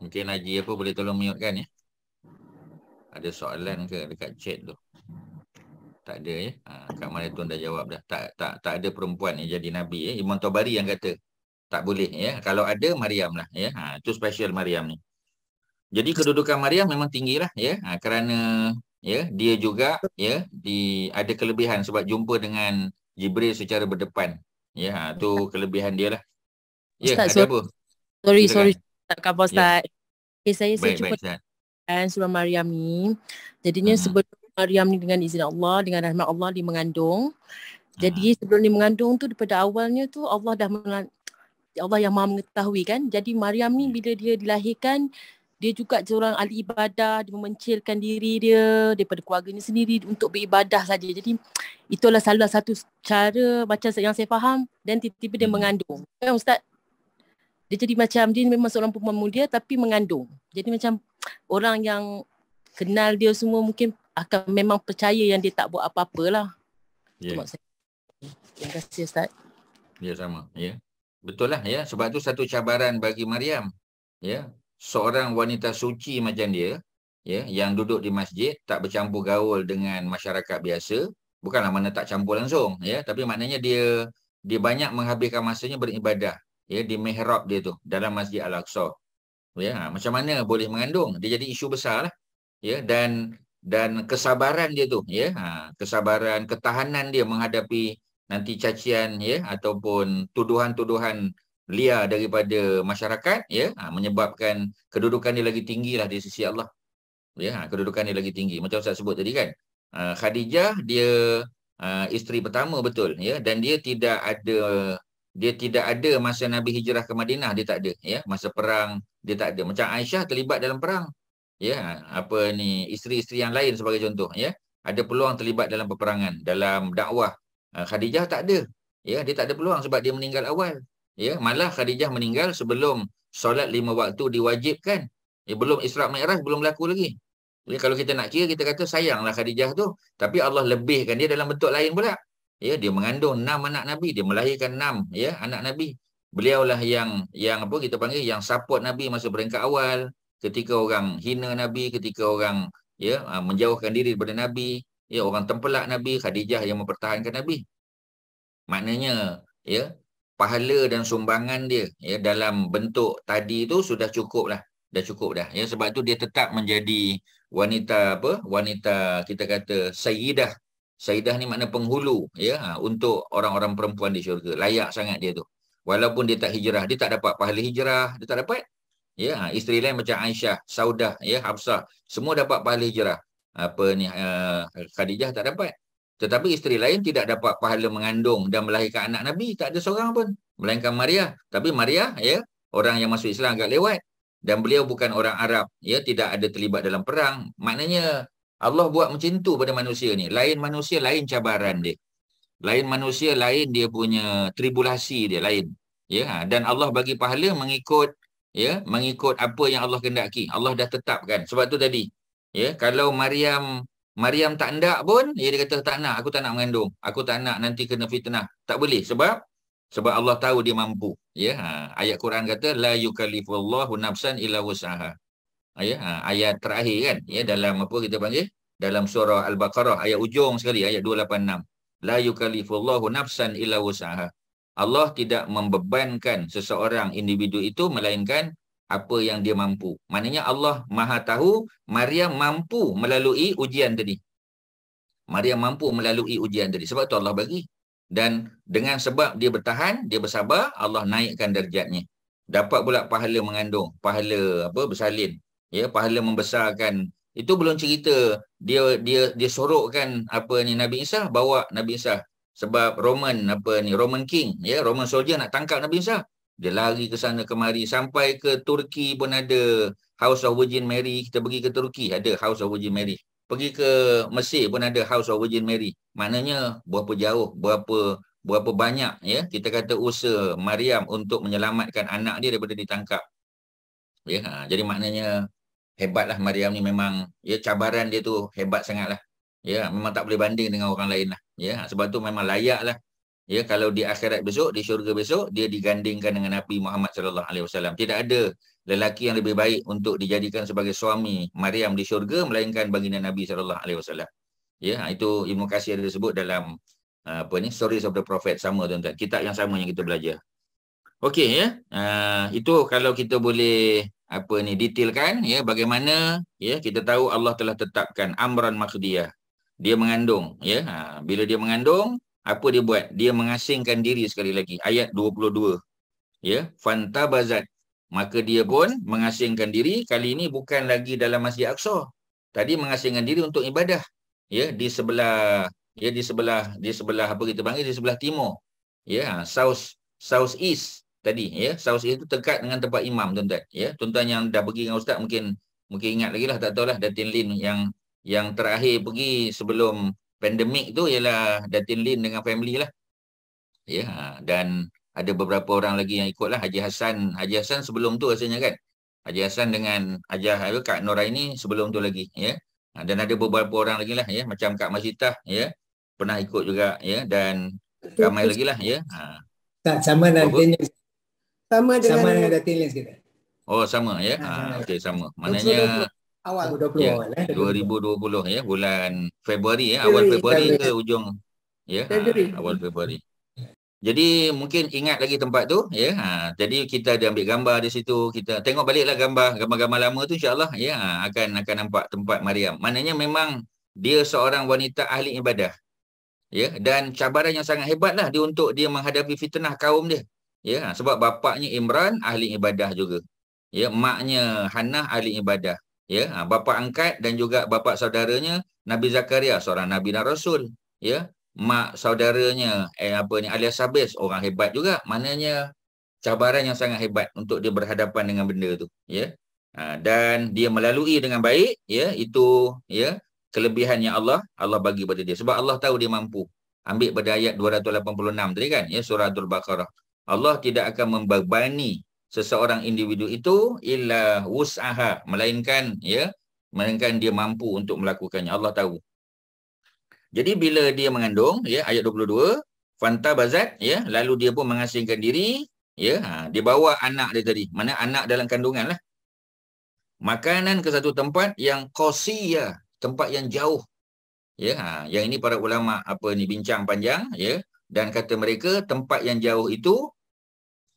Mungkin Haji apa boleh tolong mute kan ya? Ada soalan ke dekat chat tu? Tak ada ya. Ha, Kak Maritun dah jawab dah. Tak tak tak ada perempuan yang jadi nabi ya. Imam Tabari yang kata tak boleh ya. Kalau ada Maryam lah ya. Ha, tu special Maryam ni. Jadi kedudukan Maryam memang tinggi lah ya ha, kerana ya dia juga ya di ada kelebihan sebab jumpa dengan Jibril secara berdepan. Ya ha, tu kelebihan dia lah. Ya Ustaz, ada so, apa? Sorry Silakan. sorry tak kapa ya. Ustaz. Ya. Okay, saya saya cuba dan surah Maryam ni. Jadinya hmm. sebelum Maryam ni dengan izin Allah dengan rahmat Allah dia mengandung. Jadi hmm. sebelum dia mengandung tu daripada awalnya tu Allah dah Allah yang Maha mengetahui kan. Jadi Maryam ni bila dia dilahirkan dia juga seorang ahli ibadah, dia memencilkan diri dia daripada keluarganya sendiri untuk beribadah saja. Jadi itulah salah satu cara macam yang saya faham dan tiba-tiba dia hmm. mengandung. Kan Ustaz? Dia jadi macam dia memang seorang perempuan mulia tapi mengandung. Jadi macam orang yang kenal dia semua mungkin akan memang percaya yang dia tak buat apa-apa lah. Yeah. Terima kasih Ustaz. Ya sama. Ya. Betul lah ya. Sebab tu satu cabaran bagi Maryam. Ya seorang wanita suci macam dia ya yang duduk di masjid tak bercampur gaul dengan masyarakat biasa bukanlah mana tak campur langsung ya tapi maknanya dia dia banyak menghabiskan masanya beribadah ya di mihrab dia tu dalam Masjid Al-Aqsa ya macam mana boleh mengandung dia jadi isu besar lah ya dan dan kesabaran dia tu ya ha, kesabaran ketahanan dia menghadapi nanti cacian ya ataupun tuduhan-tuduhan liar daripada masyarakat ya ha, menyebabkan kedudukan dia lagi tinggi lah di sisi Allah ya ha, kedudukan dia lagi tinggi. Macam saya sebut tadi kan Khadijah dia isteri pertama betul ya dan dia tidak ada dia tidak ada masa Nabi hijrah ke Madinah dia tak ada ya masa perang dia tak ada. Macam Aisyah terlibat dalam perang ya apa ni isteri-isteri yang lain sebagai contoh ya ada peluang terlibat dalam peperangan dalam dakwah uh, Khadijah tak ada ya dia tak ada peluang sebab dia meninggal awal ya malah Khadijah meninggal sebelum solat lima waktu diwajibkan ya belum Isra Mi'raj belum berlaku lagi jadi kalau kita nak kira, kita kata sayanglah Khadijah tu. Tapi Allah lebihkan dia dalam bentuk lain pula. Ya, dia mengandung enam anak Nabi. Dia melahirkan enam ya, anak Nabi. Beliaulah yang yang apa kita panggil yang support Nabi masa peringkat awal. Ketika orang hina Nabi, ketika orang ya ah, menjauhkan diri daripada Nabi. Ya, orang tempelak Nabi, Khadijah yang mempertahankan Nabi. Maknanya, ya, pahala dan sumbangan dia ya dalam bentuk tadi tu sudah cukup lah. Dah cukup dah. Ya sebab tu dia tetap menjadi wanita apa? Wanita kita kata sayyidah. Sayyidah ni makna penghulu ya ha, untuk orang-orang perempuan di syurga. Layak sangat dia tu. Walaupun dia tak hijrah dia tak dapat pahala hijrah dia tak dapat ya ha, isteri lain macam Aisyah Saudah ya Hafsah semua dapat pahala hijrah. Apa ni uh, Khadijah tak dapat. Tetapi isteri lain tidak dapat pahala mengandung dan melahirkan anak nabi tak ada seorang pun. Melainkan Maria. Tapi Maria ya orang yang masuk Islam agak lewat. Dan beliau bukan orang Arab ya tidak ada terlibat dalam perang. Maknanya Allah buat macam tu pada manusia ni. Lain manusia lain cabaran dia. Lain manusia lain dia punya tribulasi dia lain. Ya ha, dan Allah bagi pahala mengikut ya mengikut apa yang Allah kehendaki. Allah dah tetapkan. Sebab tu tadi ya kalau Maryam Maryam tak nak pun ya dia kata tak nak aku tak nak mengandung. Aku tak nak nanti kena fitnah. Tak boleh. Sebab sebab Allah tahu dia mampu. Ya ha, ayat Quran kata la yukallifullahu nafsan illa wusaha. Ya ha, ayat terakhir kan ya dalam apa kita panggil? Dalam surah al-baqarah ayat ujung sekali ayat 286 la yukallifullahu nafsan illa wusaha Allah tidak membebankan seseorang individu itu melainkan apa yang dia mampu. Maknanya Allah Maha tahu Maryam mampu melalui ujian tadi. Maryam mampu melalui ujian tadi. Sebab tu Allah bagi dan dengan sebab dia bertahan dia bersabar Allah naikkan darjatnya dapat pula pahala mengandung pahala apa bersalin ya pahala membesarkan itu belum cerita dia dia dia sorokkan apa ni Nabi Isa bawa Nabi Isa sebab Roman apa ni Roman King ya Roman soldier nak tangkap Nabi Isa dia lari ke sana kemari sampai ke Turki pun ada House of Virgin Mary kita pergi ke Turki ada House of Virgin Mary pergi ke Mesir pun ada House of Virgin Mary. Maknanya berapa jauh, berapa berapa banyak ya kita kata usaha Maryam untuk menyelamatkan anak dia daripada ditangkap. Ya, ha, jadi maknanya hebatlah Maryam ni memang ya cabaran dia tu hebat sangatlah. Ya, memang tak boleh banding dengan orang lain lah. Ya, sebab tu memang layak lah. Ya, kalau di akhirat besok, di syurga besok, dia digandingkan dengan Nabi Muhammad sallallahu alaihi wasallam. Tidak ada lelaki yang lebih baik untuk dijadikan sebagai suami Maryam di syurga melainkan baginda Nabi sallallahu alaihi wasallam. Ya, itu Ibnu Katsir ada sebut dalam uh, apa ni Stories of the Prophet sama tuan-tuan. Kitab yang sama yang kita belajar. Okey ya. Uh, itu kalau kita boleh apa ni detailkan ya bagaimana ya kita tahu Allah telah tetapkan amran maqdiyah. Dia mengandung ya. Uh, bila dia mengandung apa dia buat? Dia mengasingkan diri sekali lagi. Ayat 22. Ya, fantabazat. Maka dia pun mengasingkan diri. Kali ini bukan lagi dalam Masjid Aqsa. Tadi mengasingkan diri untuk ibadah ya. Di sebelah ya di sebelah di sebelah apa kita panggil? Di sebelah timur ya. South south east tadi ya. South east itu dekat dengan tempat imam tuan-tuan ya. Tuan-tuan yang dah pergi dengan ustaz mungkin mungkin ingat lagi lah tak tahulah. Datin Lin yang yang terakhir pergi sebelum pandemik tu ialah Datin Lin dengan family lah. Ya dan ada beberapa orang lagi yang ikutlah. Haji Hassan Haji Hassan sebelum tu rasanya kan. Haji Hassan dengan Haji apa Kak Nora ini sebelum tu lagi ya. Ha, dan ada beberapa orang lagi lah ya. Macam Kak Masitah ya. Pernah ikut juga ya. Dan ramai lagi lah ya. Ha. tak sama nantinya sama dengan sama dengan Datin kita oh sama ya. Ha, ha okey sama. Maknanya awal 2020 ya, awal eh 2020 ya bulan Februari ya awal Februari ke ujung ya ha, awal Februari jadi mungkin ingat lagi tempat tu ya. Ha, jadi kita ada ambil gambar di situ, kita tengok baliklah gambar gambar-gambar lama tu insya-Allah ya ha, akan akan nampak tempat Maryam. Maknanya memang dia seorang wanita ahli ibadah. Ya dan cabaran yang sangat hebatlah dia untuk dia menghadapi fitnah kaum dia. Ya, sebab bapaknya Imran ahli ibadah juga. Ya, maknya Hannah ahli ibadah. Ya, ha, bapa angkat dan juga bapa saudaranya Nabi Zakaria seorang nabi dan rasul. Ya, mak saudaranya eh apa ni alias Sabis orang hebat juga. Maknanya cabaran yang sangat hebat untuk dia berhadapan dengan benda tu, ya. Ha, dan dia melalui dengan baik, ya, itu ya kelebihannya Allah, Allah bagi pada dia sebab Allah tahu dia mampu. Ambil pada ayat 286 tadi kan, ya surah Al-Baqarah. Allah tidak akan membebani seseorang individu itu illa wus'aha melainkan ya melainkan dia mampu untuk melakukannya. Allah tahu. Jadi bila dia mengandung ya ayat 22 fanta bazat ya lalu dia pun mengasingkan diri ya ha, dia bawa anak dia tadi. Mana anak dalam kandungan lah. Makanan ke satu tempat yang qasiyah tempat yang jauh. Ya ha, yang ini para ulama apa ni bincang panjang ya. Dan kata mereka tempat yang jauh itu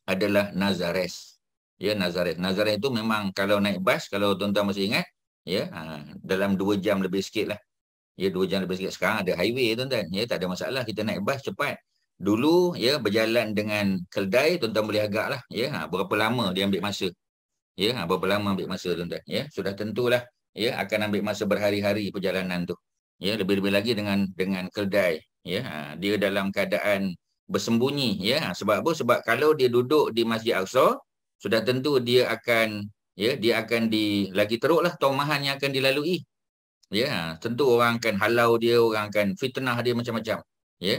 adalah Nazares. Ya, Nazares. Nazares itu memang kalau naik bas, kalau tuan-tuan masih ingat, ya, ha, dalam dua jam lebih sikit lah. Ya, dua jam lebih sikit. Sekarang ada highway, tuan-tuan. Ya, tak ada masalah. Kita naik bas cepat. Dulu, ya, berjalan dengan keldai, tuan-tuan boleh agak lah. Ya, ha, berapa lama dia ambil masa. Ya, ha, berapa lama ambil masa, tuan-tuan. Ya, sudah tentulah. Ya, akan ambil masa berhari-hari perjalanan tu. Ya, lebih-lebih lagi dengan dengan keldai. Ya, dia dalam keadaan bersembunyi ya. Sebab apa? Sebab kalau dia duduk di Masjid Aqsa sudah tentu dia akan ya dia akan di lagi teruklah tomahan yang akan dilalui. Ya tentu orang akan halau dia orang akan fitnah dia macam-macam ya.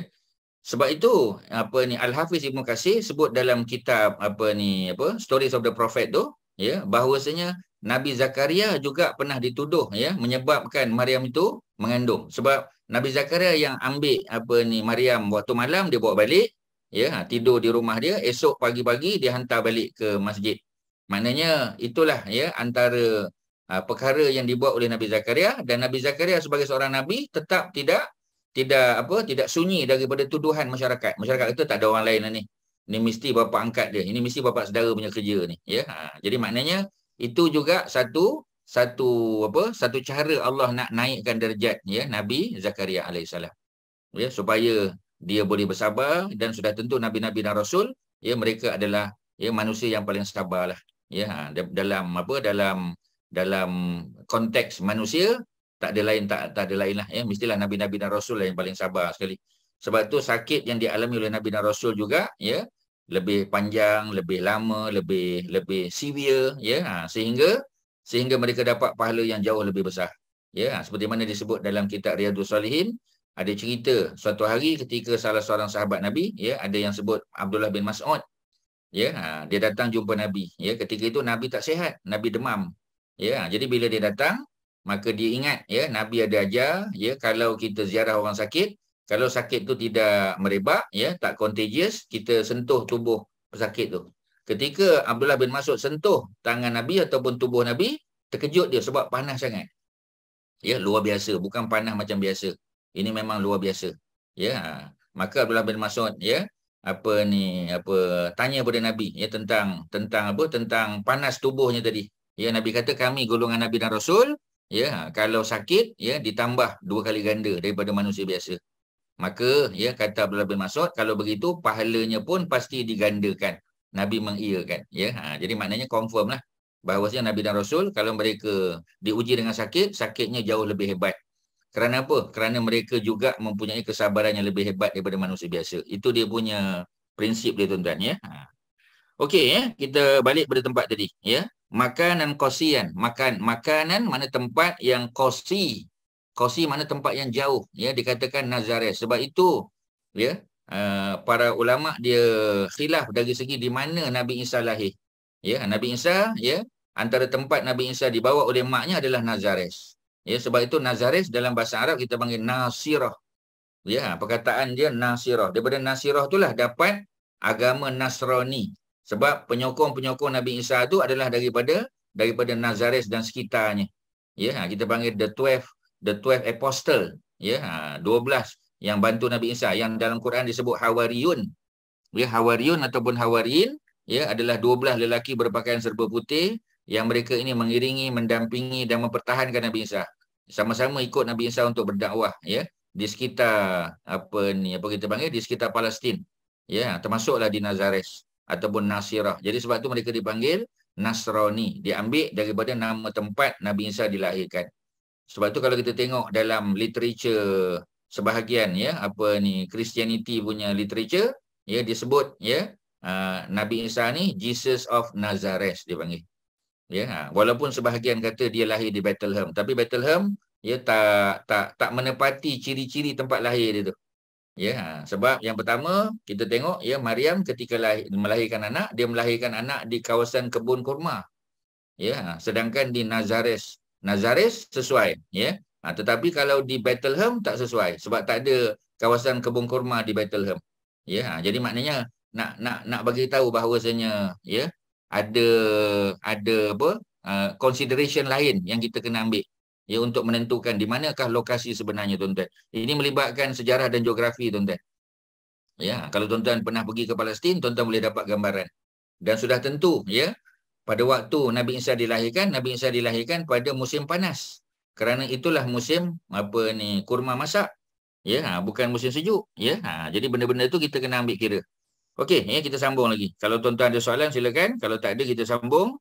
Sebab itu apa ni Al Hafiz Ibnu Katsir sebut dalam kitab apa ni apa Stories of the Prophet tu ya bahawasanya Nabi Zakaria juga pernah dituduh ya menyebabkan Maryam itu mengandung. Sebab Nabi Zakaria yang ambil apa ni Maryam waktu malam dia bawa balik ya ha, tidur di rumah dia. Esok pagi-pagi dia hantar balik ke masjid. Maknanya itulah ya antara uh, perkara yang dibuat oleh Nabi Zakaria. Dan Nabi Zakaria sebagai seorang nabi tetap tidak tidak apa tidak sunyi daripada tuduhan masyarakat. Masyarakat itu tak ada orang lain lah ni. Ni mesti bapa angkat dia. Ini mesti bapa saudara punya kerja ni ya ha, jadi maknanya itu juga satu satu apa satu cara Allah nak naikkan darjat ya Nabi Zakaria alaihissalam. Ya supaya dia boleh bersabar dan sudah tentu nabi-nabi dan rasul ya mereka adalah ya manusia yang paling sabarlah ya. Ha, dalam apa dalam dalam konteks manusia tak ada lain tak tak ada lain lah ya. Mestilah nabi-nabi dan rasul lah yang paling sabar sekali. Sebab tu sakit yang dialami oleh nabi dan rasul juga ya lebih panjang lebih lama lebih lebih severe ya. Ha, sehingga sehingga mereka dapat pahala yang jauh lebih besar. Ya, seperti mana disebut dalam kitab Riyadhus Salihin, ada cerita suatu hari ketika salah seorang sahabat Nabi, ya, ada yang sebut Abdullah bin Mas'ud. Ya, ha, dia datang jumpa Nabi. Ya, ketika itu Nabi tak sihat, Nabi demam. Ya, jadi bila dia datang, maka dia ingat, ya, Nabi ada ajar, ya, kalau kita ziarah orang sakit, kalau sakit tu tidak merebak, ya, tak contagious, kita sentuh tubuh pesakit tu ketika Abdullah bin Mas'ud sentuh tangan Nabi ataupun tubuh Nabi, terkejut dia sebab panas sangat. Ya, luar biasa, bukan panas macam biasa. Ini memang luar biasa. Ya, maka Abdullah bin Mas'ud ya, apa ni, apa tanya pada Nabi ya tentang tentang apa? Tentang panas tubuhnya tadi. Ya, Nabi kata kami golongan Nabi dan Rasul, ya, kalau sakit ya ditambah dua kali ganda daripada manusia biasa. Maka ya kata Abdullah bin Mas'ud, kalau begitu pahalanya pun pasti digandakan. Nabi mengiyakan. Ya? Ha, jadi maknanya confirm lah. Bahawasanya Nabi dan Rasul, kalau mereka diuji dengan sakit, sakitnya jauh lebih hebat. Kerana apa? Kerana mereka juga mempunyai kesabaran yang lebih hebat daripada manusia biasa. Itu dia punya prinsip dia tuan-tuan. Ya? Ha. Okey, ya? kita balik pada tempat tadi. Ya? Makanan kosian. Makan, makanan mana tempat yang kosi. Kosi mana tempat yang jauh. Ya? Dikatakan Nazareth. Sebab itu, ya, uh, para ulama dia khilaf dari segi di mana Nabi Isa lahir. Ya, Nabi Isa ya, antara tempat Nabi Isa dibawa oleh maknya adalah Nazares. Ya, sebab itu Nazares dalam bahasa Arab kita panggil Nasirah. Ya, perkataan dia Nasirah. Daripada Nasirah itulah dapat agama Nasrani. Sebab penyokong-penyokong Nabi Isa itu adalah daripada daripada Nazares dan sekitarnya. Ya, kita panggil the 12 the 12 apostle. Ya, 12 yang bantu Nabi Isa yang dalam Quran disebut Hawariyun. Ya Hawariyun ataupun Hawarin ya adalah 12 lelaki berpakaian serba putih yang mereka ini mengiringi, mendampingi dan mempertahankan Nabi Isa. Sama-sama ikut Nabi Isa untuk berdakwah ya di sekitar apa ni apa kita panggil di sekitar Palestin. Ya termasuklah di Nazares. ataupun Nasirah. Jadi sebab tu mereka dipanggil Nasrani. Diambil daripada nama tempat Nabi Isa dilahirkan. Sebab tu kalau kita tengok dalam literature sebahagian ya apa ni Christianity punya literature ya disebut ya uh, Nabi Isa ni Jesus of Nazareth dia panggil. Ya ha, walaupun sebahagian kata dia lahir di Bethlehem tapi Bethlehem ya tak tak tak menepati ciri-ciri tempat lahir dia tu. Ya ha, sebab yang pertama kita tengok ya Maryam ketika lahir, melahirkan anak dia melahirkan anak di kawasan kebun kurma. Ya sedangkan di Nazareth Nazareth sesuai ya Ha, tetapi kalau di Bethlehem tak sesuai sebab tak ada kawasan kebun kurma di Bethlehem. Ya, ha, jadi maknanya nak nak nak bagi tahu bahawasanya ya ada ada apa uh, consideration lain yang kita kena ambil ya untuk menentukan di manakah lokasi sebenarnya tuan-tuan. Ini melibatkan sejarah dan geografi tuan-tuan. Ya, kalau tuan-tuan pernah pergi ke Palestin, tuan-tuan boleh dapat gambaran. Dan sudah tentu ya pada waktu Nabi Isa dilahirkan, Nabi Isa dilahirkan pada musim panas kerana itulah musim apa ni kurma masak ya ha, bukan musim sejuk ya ha, jadi benda-benda tu kita kena ambil kira. Okey ya kita sambung lagi. Kalau tuan-tuan ada soalan silakan. Kalau tak ada kita sambung.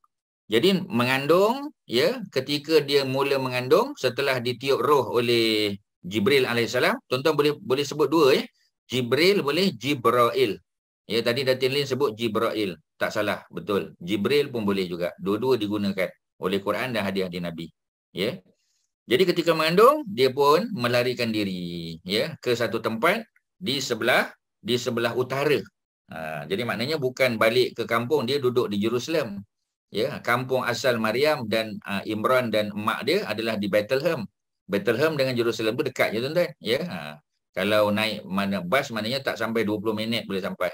Jadi mengandung ya ketika dia mula mengandung setelah ditiup roh oleh Jibril alaihissalam tuan-tuan boleh boleh sebut dua ya. Jibril boleh Jibrail. Ya tadi Datin Lin sebut Jibrail. Tak salah betul. Jibril pun boleh juga. Dua-dua digunakan oleh Quran dan hadiah-hadiah Nabi ya jadi ketika mengandung, dia pun melarikan diri ya ke satu tempat di sebelah di sebelah utara. Ha, jadi maknanya bukan balik ke kampung, dia duduk di Jerusalem. Ya, kampung asal Maryam dan uh, Imran dan mak dia adalah di Bethlehem. Bethlehem dengan Jerusalem tu dekat je tuan-tuan. Ya, ha, kalau naik mana bas maknanya tak sampai 20 minit boleh sampai.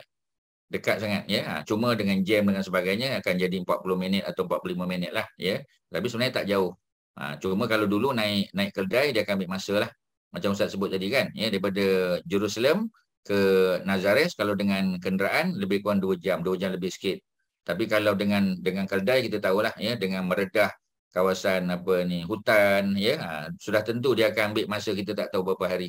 Dekat sangat ya. Ha, cuma dengan jam dengan sebagainya akan jadi 40 minit atau 45 minit lah ya. Tapi sebenarnya tak jauh. Ha, cuma kalau dulu naik naik keldai dia akan ambil masa lah. Macam Ustaz sebut tadi kan. Ya, daripada Jerusalem ke Nazareth kalau dengan kenderaan lebih kurang 2 jam. 2 jam lebih sikit. Tapi kalau dengan dengan keldai kita tahulah ya dengan meredah kawasan apa ni hutan ya ha, sudah tentu dia akan ambil masa kita tak tahu berapa hari.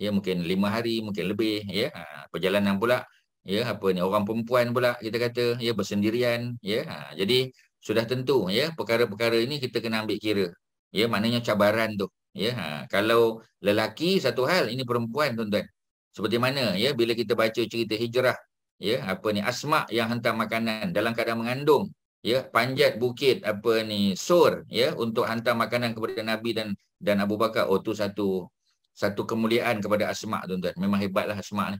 Ya mungkin lima hari, mungkin lebih ya. Ha, perjalanan pula ya apa ni orang perempuan pula kita kata ya bersendirian ya. Ha, jadi sudah tentu ya perkara-perkara ini kita kena ambil kira. Ya maknanya cabaran tu ya. Ha, kalau lelaki satu hal ini perempuan tuan-tuan. Seperti mana ya bila kita baca cerita hijrah ya apa ni asma yang hantar makanan dalam keadaan mengandung ya panjat bukit apa ni sur ya untuk hantar makanan kepada nabi dan dan Abu Bakar. Oh tu satu satu kemuliaan kepada asma tuan-tuan. Memang hebatlah asma ni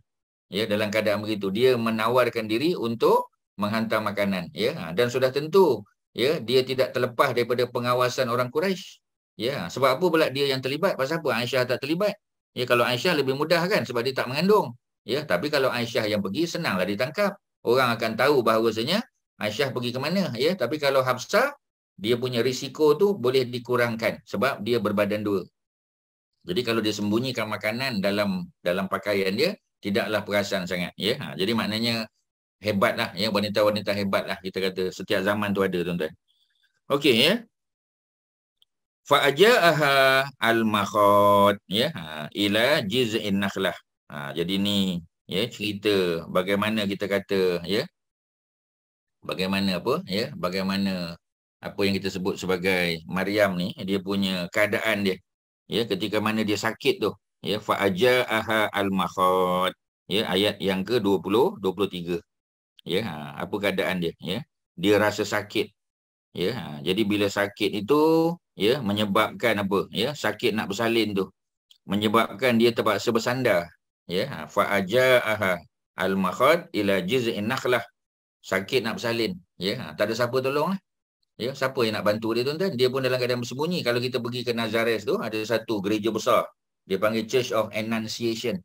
ya dalam keadaan begitu. Dia menawarkan diri untuk menghantar makanan ya. Ha, dan sudah tentu ya dia tidak terlepas daripada pengawasan orang Quraisy Ya, sebab apa pula dia yang terlibat? Pasal apa Aisyah tak terlibat? Ya, kalau Aisyah lebih mudah kan sebab dia tak mengandung. Ya, tapi kalau Aisyah yang pergi senanglah ditangkap. Orang akan tahu bahawasanya Aisyah pergi ke mana, ya. Tapi kalau Hafsah dia punya risiko tu boleh dikurangkan sebab dia berbadan dua. Jadi kalau dia sembunyikan makanan dalam dalam pakaian dia, tidaklah perasan sangat, ya. Ha, jadi maknanya hebatlah ya wanita-wanita hebatlah kita kata. Setiap zaman tu ada tuan-tuan. Okey ya. Fa'aja'aha al-makhad ya ha, ila jiz'in nakhlah. Ha, jadi ni ya cerita bagaimana kita kata ya bagaimana apa ya bagaimana apa yang kita sebut sebagai Maryam ni dia punya keadaan dia ya ketika mana dia sakit tu ya fa'aja'aha al-makhad ya ayat yang ke-20 23 ya ha, apa keadaan dia? Ya dia rasa sakit. Ya ha, jadi bila sakit itu ya menyebabkan apa? Ya sakit nak bersalin tu. Menyebabkan dia terpaksa bersandar. Ya ha, fa ajaaha al makhad ila jiz'in nakhlah. Sakit nak bersalin. Ya tak ada siapa tolong lah. Ya siapa yang nak bantu dia tuan-tuan? Dia pun dalam keadaan bersembunyi. Kalau kita pergi ke Nazareth tu ada satu gereja besar. Dia panggil Church of Annunciation.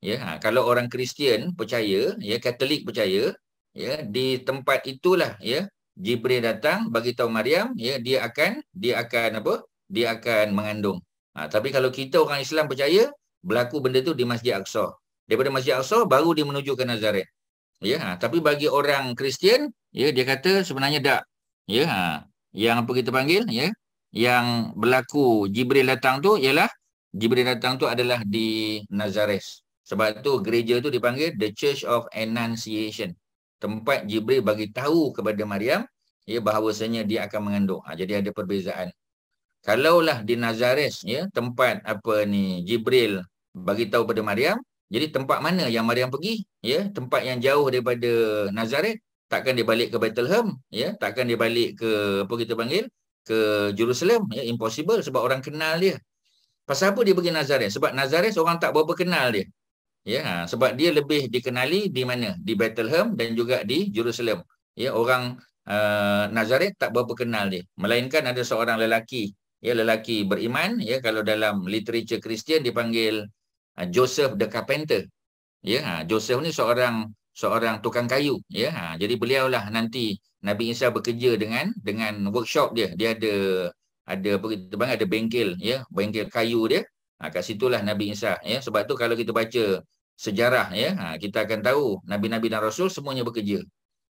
Ya kalau orang Kristian percaya ya Katolik percaya ya di tempat itulah ya. Jibril datang bagi tahu Maryam ya dia akan dia akan apa? Dia akan mengandung. Ha, tapi kalau kita orang Islam percaya berlaku benda tu di Masjid Aqsa. Daripada Masjid Aqsa baru dia menuju ke Nazareth ya ha, tapi bagi orang Kristian ya dia kata sebenarnya tak. Ya ha, yang apa kita panggil ya yang berlaku Jibril datang tu ialah Jibril datang tu adalah di Nazareth sebab tu gereja tu dipanggil the Church of Annunciation tempat Jibril bagi tahu kepada Maryam ya bahawasanya dia akan mengandung. Ha, jadi ada perbezaan. Kalaulah di Nazares ya tempat apa ni Jibril bagi tahu pada Maryam, jadi tempat mana yang Maryam pergi? Ya, tempat yang jauh daripada Nazaret, takkan dia balik ke Bethlehem, ya, takkan dia balik ke apa kita panggil? ke Jerusalem, ya, impossible sebab orang kenal dia. Pasal apa dia pergi Nazaret? Sebab Nazaret orang tak berapa kenal dia. Ya, ha, sebab dia lebih dikenali di mana? Di Bethlehem dan juga di Jerusalem. Ya, orang uh, Nazaret tak berapa kenal dia. Melainkan ada seorang lelaki, ya lelaki beriman, ya kalau dalam literature Kristian dipanggil uh, Joseph the Carpenter. Ya, ha, Joseph ni seorang seorang tukang kayu, ya. Ha, jadi beliaulah nanti Nabi Isa bekerja dengan dengan workshop dia. Dia ada ada apa kita ada bengkel, ya, bengkel kayu dia. Ha, kat situlah Nabi Isa. Ya. Sebab tu kalau kita baca sejarah, ya, ha, kita akan tahu Nabi-Nabi dan Rasul semuanya bekerja.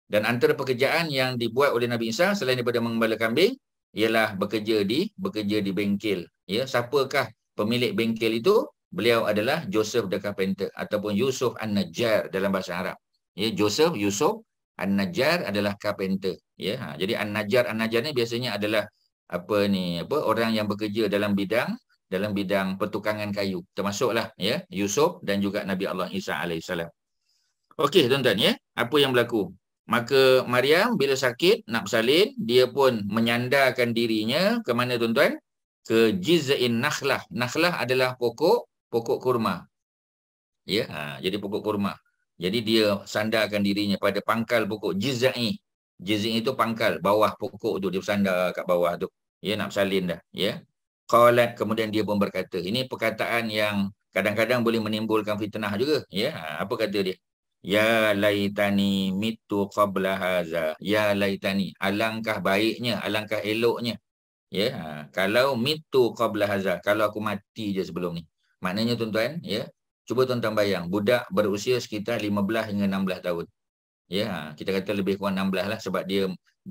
Dan antara pekerjaan yang dibuat oleh Nabi Isa selain daripada mengembala kambing, ialah bekerja di bekerja di bengkel. Ya, siapakah pemilik bengkel itu? Beliau adalah Joseph the Carpenter ataupun Yusuf An-Najjar dalam bahasa Arab. Ya, Joseph Yusuf An-Najjar adalah carpenter. Ya, ha, jadi An-Najjar An-Najjar ni biasanya adalah apa ni apa orang yang bekerja dalam bidang dalam bidang pertukangan kayu termasuklah ya Yusuf dan juga Nabi Allah Isa alaihissalam. Okey tuan-tuan ya, apa yang berlaku? Maka Maryam bila sakit nak bersalin, dia pun menyandarkan dirinya ke mana tuan-tuan? Ke jiz'in nakhlah. Nakhlah adalah pokok pokok kurma. Ya, ha, jadi pokok kurma. Jadi dia sandarkan dirinya pada pangkal pokok jiz'i. Jiz'i itu pangkal bawah pokok tu dia sandar kat bawah tu. Ya nak bersalin dah, ya qalat kemudian dia pun berkata ini perkataan yang kadang-kadang boleh menimbulkan fitnah juga. Ya apa kata dia? Ya laitani mitu qabla haza. Ya laitani alangkah baiknya alangkah eloknya. Ya kalau mitu qabla haza kalau aku mati je sebelum ni. Maknanya tuan-tuan ya cuba tuan-tuan bayang budak berusia sekitar 15 hingga 16 tahun. Ya kita kata lebih kurang 16 lah sebab dia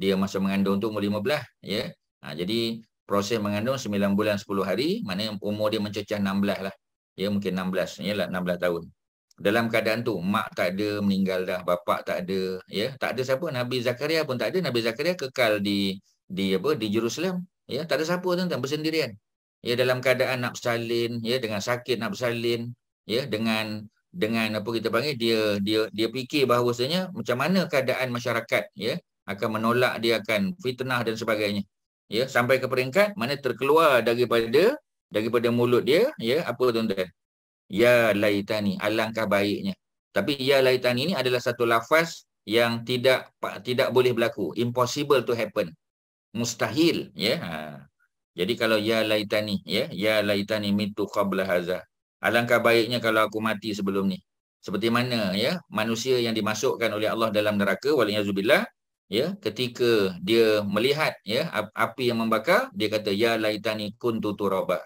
dia masa mengandung tu umur 15 ya. Ha, jadi proses mengandung 9 bulan 10 hari, maknanya umur dia mencecah 16 lah. Ya mungkin 16, ya lah 16 tahun. Dalam keadaan tu mak tak ada meninggal dah, bapak tak ada, ya. Tak ada siapa Nabi Zakaria pun tak ada. Nabi Zakaria kekal di di apa di Jerusalem, ya. Tak ada siapa tuan-tuan bersendirian. Ya dalam keadaan nak bersalin, ya dengan sakit nak bersalin, ya dengan dengan apa kita panggil dia dia dia fikir bahawasanya macam mana keadaan masyarakat ya akan menolak dia akan fitnah dan sebagainya ya sampai ke peringkat mana terkeluar daripada daripada mulut dia ya apa tuan-tuan? Ya laitani alangkah baiknya. Tapi ya laitani ini adalah satu lafaz yang tidak tidak boleh berlaku. Impossible to happen. Mustahil ya ha. jadi kalau ya laitani ya ya laitani mitu qabla haza. Alangkah baiknya kalau aku mati sebelum ni. Seperti mana ya manusia yang dimasukkan oleh Allah dalam neraka waliyazubillah ya ketika dia melihat ya api yang membakar dia kata ya laitani kuntu turaba.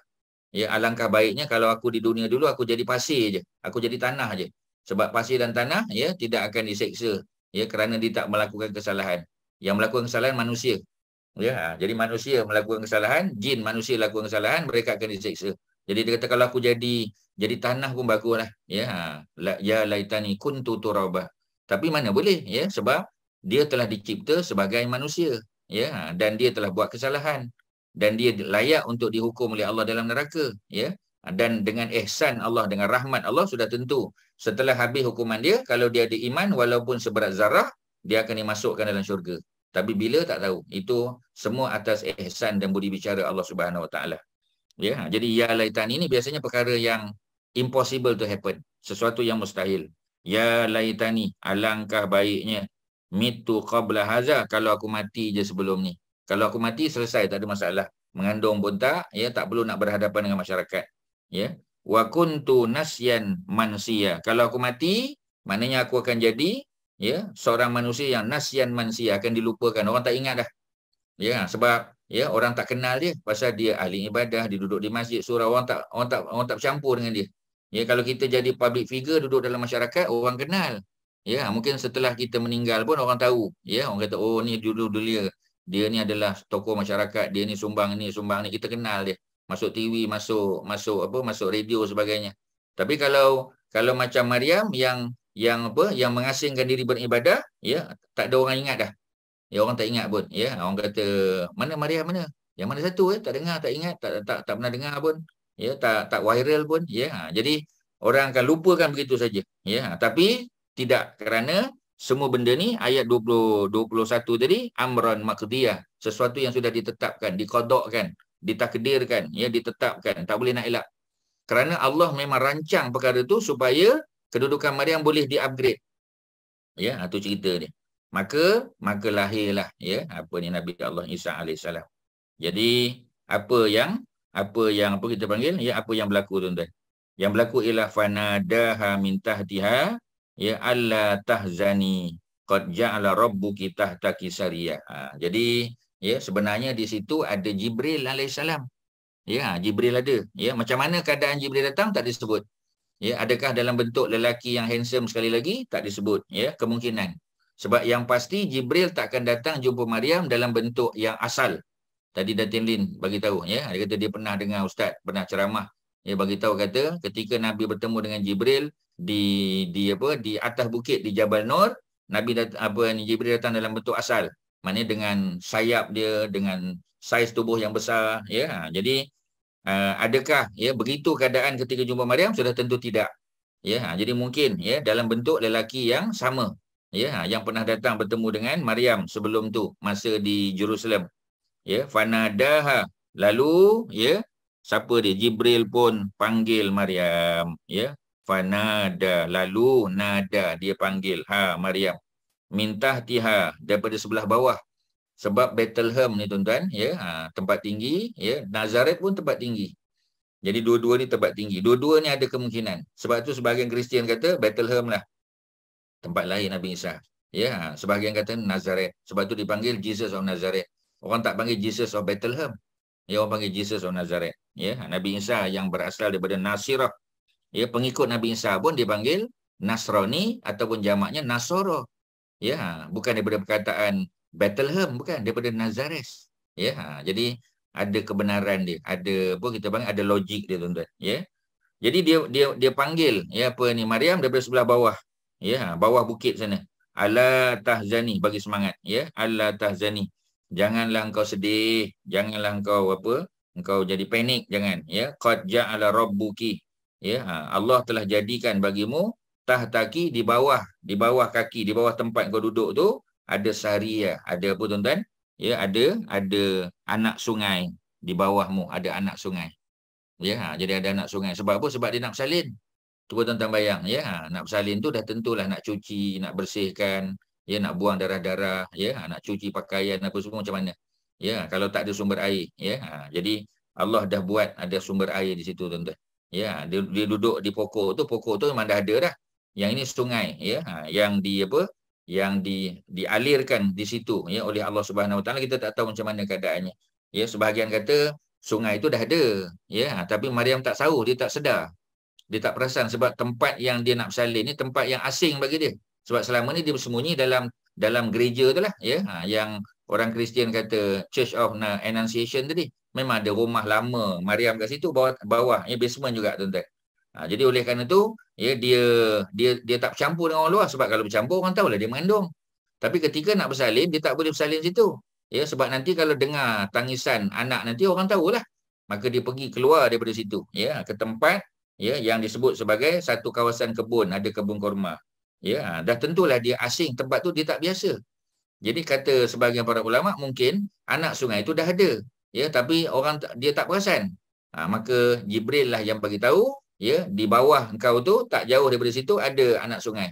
Ya alangkah baiknya kalau aku di dunia dulu aku jadi pasir je aku jadi tanah je. Sebab pasir dan tanah ya tidak akan diseksa ya kerana dia tak melakukan kesalahan. Yang melakukan kesalahan manusia. Ya ha, jadi manusia melakukan kesalahan jin manusia melakukan kesalahan mereka akan diseksa. Jadi dia kata kalau aku jadi jadi tanah pun baguslah ya ha, ya laitani kuntu turaba. Tapi mana boleh ya sebab dia telah dicipta sebagai manusia ya. Dan dia telah buat kesalahan. Dan dia layak untuk dihukum oleh Allah dalam neraka ya. Dan dengan ihsan Allah dengan rahmat Allah sudah tentu. Setelah habis hukuman dia kalau dia ada iman walaupun seberat zarah dia akan dimasukkan dalam syurga. Tapi bila tak tahu. Itu semua atas ihsan dan budi bicara Allah Subhanahu Wa Taala. Ya jadi ya laitan ini biasanya perkara yang impossible to happen. Sesuatu yang mustahil. Ya laitani alangkah baiknya mitu qabla haza kalau aku mati je sebelum ni. Kalau aku mati selesai tak ada masalah. Mengandung pun tak, ya tak perlu nak berhadapan dengan masyarakat. Ya. Wa kuntu nasyan mansia. Kalau aku mati, maknanya aku akan jadi ya seorang manusia yang nasyan mansia akan dilupakan. Orang tak ingat dah. Ya, sebab ya orang tak kenal dia pasal dia ahli ibadah, dia duduk di masjid, surau orang tak orang tak orang tak bercampur dengan dia. Ya, kalau kita jadi public figure duduk dalam masyarakat, orang kenal. Ya, mungkin setelah kita meninggal pun orang tahu. Ya, orang kata oh ni dulu dulu dia. Ni adalah tokoh masyarakat, dia ni sumbang ni, sumbang ni kita kenal dia. Masuk TV, masuk masuk apa, masuk radio sebagainya. Tapi kalau kalau macam Maryam yang yang apa yang mengasingkan diri beribadah ya tak ada orang ingat dah ya orang tak ingat pun ya orang kata mana Maryam mana yang mana satu eh tak dengar tak ingat tak tak tak pernah dengar pun ya tak tak viral pun ya jadi orang akan lupakan begitu saja ya tapi tidak kerana semua benda ni ayat 20 21 tadi amran maqdiyah. Sesuatu yang sudah ditetapkan dikodokkan ditakdirkan ya ditetapkan. Tak boleh nak elak. Kerana Allah memang rancang perkara itu supaya kedudukan Maryam boleh di-upgrade. Ya itu cerita dia. Maka maka lahirlah ya apa ni Nabi Allah Isa alaihissalam jadi apa yang apa yang apa kita panggil? Ya apa yang berlaku tuan-tuan? Yang berlaku ialah fanadaha min tahtiha ya alla tahzani qad ja'ala rabbuki tahtaki sariyah. Ha, jadi ya sebenarnya di situ ada Jibril alaihissalam. Ya, Jibril ada. Ya, macam mana keadaan Jibril datang tak disebut. Ya, adakah dalam bentuk lelaki yang handsome sekali lagi tak disebut. Ya, kemungkinan. Sebab yang pasti Jibril tak akan datang jumpa Maryam dalam bentuk yang asal. Tadi Datin Lin bagi tahu ya, dia kata dia pernah dengar ustaz, pernah ceramah. Ya bagi tahu kata ketika Nabi bertemu dengan Jibril, di di apa di atas bukit di Jabal Nur Nabi dat, apa ni Jibril datang dalam bentuk asal. Maknanya dengan sayap dia dengan saiz tubuh yang besar ya. Ha, jadi uh, adakah ya begitu keadaan ketika jumpa Maryam? Sudah tentu tidak ya. Ha, jadi mungkin ya dalam bentuk lelaki yang sama ya. Ha, yang pernah datang bertemu dengan Maryam sebelum tu masa di Jerusalem ya. Fanadaha lalu ya siapa dia? Jibril pun panggil Maryam ya. Fanada. Lalu nada dia panggil. Ha Maryam. Minta tiha daripada sebelah bawah. Sebab Bethlehem ni tuan-tuan ya. Ha, tempat tinggi ya. Nazareth pun tempat tinggi. Jadi dua-dua ni tempat tinggi. Dua-dua ni ada kemungkinan. Sebab tu sebahagian Kristian kata Bethlehem lah. Tempat lahir Nabi Isa ya. Ha, sebahagian kata Nazareth sebab tu dipanggil Jesus of Nazareth orang tak panggil Jesus of Bethlehem ya orang panggil Jesus of Nazareth. Ya ha, Nabi Isa yang berasal daripada Nasirah. Ya pengikut Nabi Isa pun dipanggil Nasrani ataupun jamaknya Nasoro. Ya bukan daripada perkataan Bethlehem bukan daripada Nazareth ya jadi ada kebenaran dia. Ada apa kita panggil ada logik dia tuan-tuan. Ya jadi dia dia dia panggil ya apa ni Maryam daripada sebelah bawah. Ya bawah bukit sana. Ala tahzani bagi semangat. Ya ala tahzani janganlah engkau sedih janganlah engkau apa engkau jadi panik jangan ya. Qad ja'ala rabbuki ya. Ha, Allah telah jadikan bagimu tahtaki di bawah di bawah kaki di bawah tempat kau duduk tu ada saria ada apa tuan-tuan? Ya ada ada anak sungai di bawahmu ada anak sungai. Ya ha, jadi ada anak sungai. Sebab apa? Sebab dia nak bersalin. Cuba tuan-tuan bayang ya. Ha, nak bersalin tu dah tentulah nak cuci nak bersihkan ya nak buang darah-darah ya ha, nak cuci pakaian apa semua macam mana? Ya kalau tak ada sumber air ya ha, jadi Allah dah buat ada sumber air di situ tuan-tuan. Ya dia, dia duduk di pokok tu pokok tu memang dah ada dah. Yang ini sungai ya ha, yang di apa? Yang di dialirkan di situ ya oleh Allah Subhanahu Wa Taala. Kita tak tahu macam mana keadaannya. Ya sebahagian kata sungai itu dah ada ya ha, tapi Maryam tak tahu dia tak sedar. Dia tak perasan sebab tempat yang dia nak bersalin ni tempat yang asing bagi dia sebab selama ni dia bersembunyi dalam dalam gereja tu lah ya ha, yang orang Kristian kata Church of Annunciation tadi memang ada rumah lama Maryam kat situ bawah bawah ya basement juga tuan-tuan. Ha, jadi oleh kerana tu ya dia dia dia tak bercampur dengan orang luar sebab kalau bercampur orang tahulah dia mengandung. Tapi ketika nak bersalin dia tak boleh bersalin situ. Ya sebab nanti kalau dengar tangisan anak nanti orang tahulah. Maka dia pergi keluar daripada situ ya ke tempat ya yang disebut sebagai satu kawasan kebun ada kebun kurma. Ya dah tentulah dia asing tempat tu dia tak biasa. Jadi kata sebahagian para ulama mungkin anak sungai itu dah ada ya tapi orang dia tak perasan. Ha, maka Jibril lah yang bagi tahu ya di bawah engkau tu tak jauh daripada situ ada anak sungai.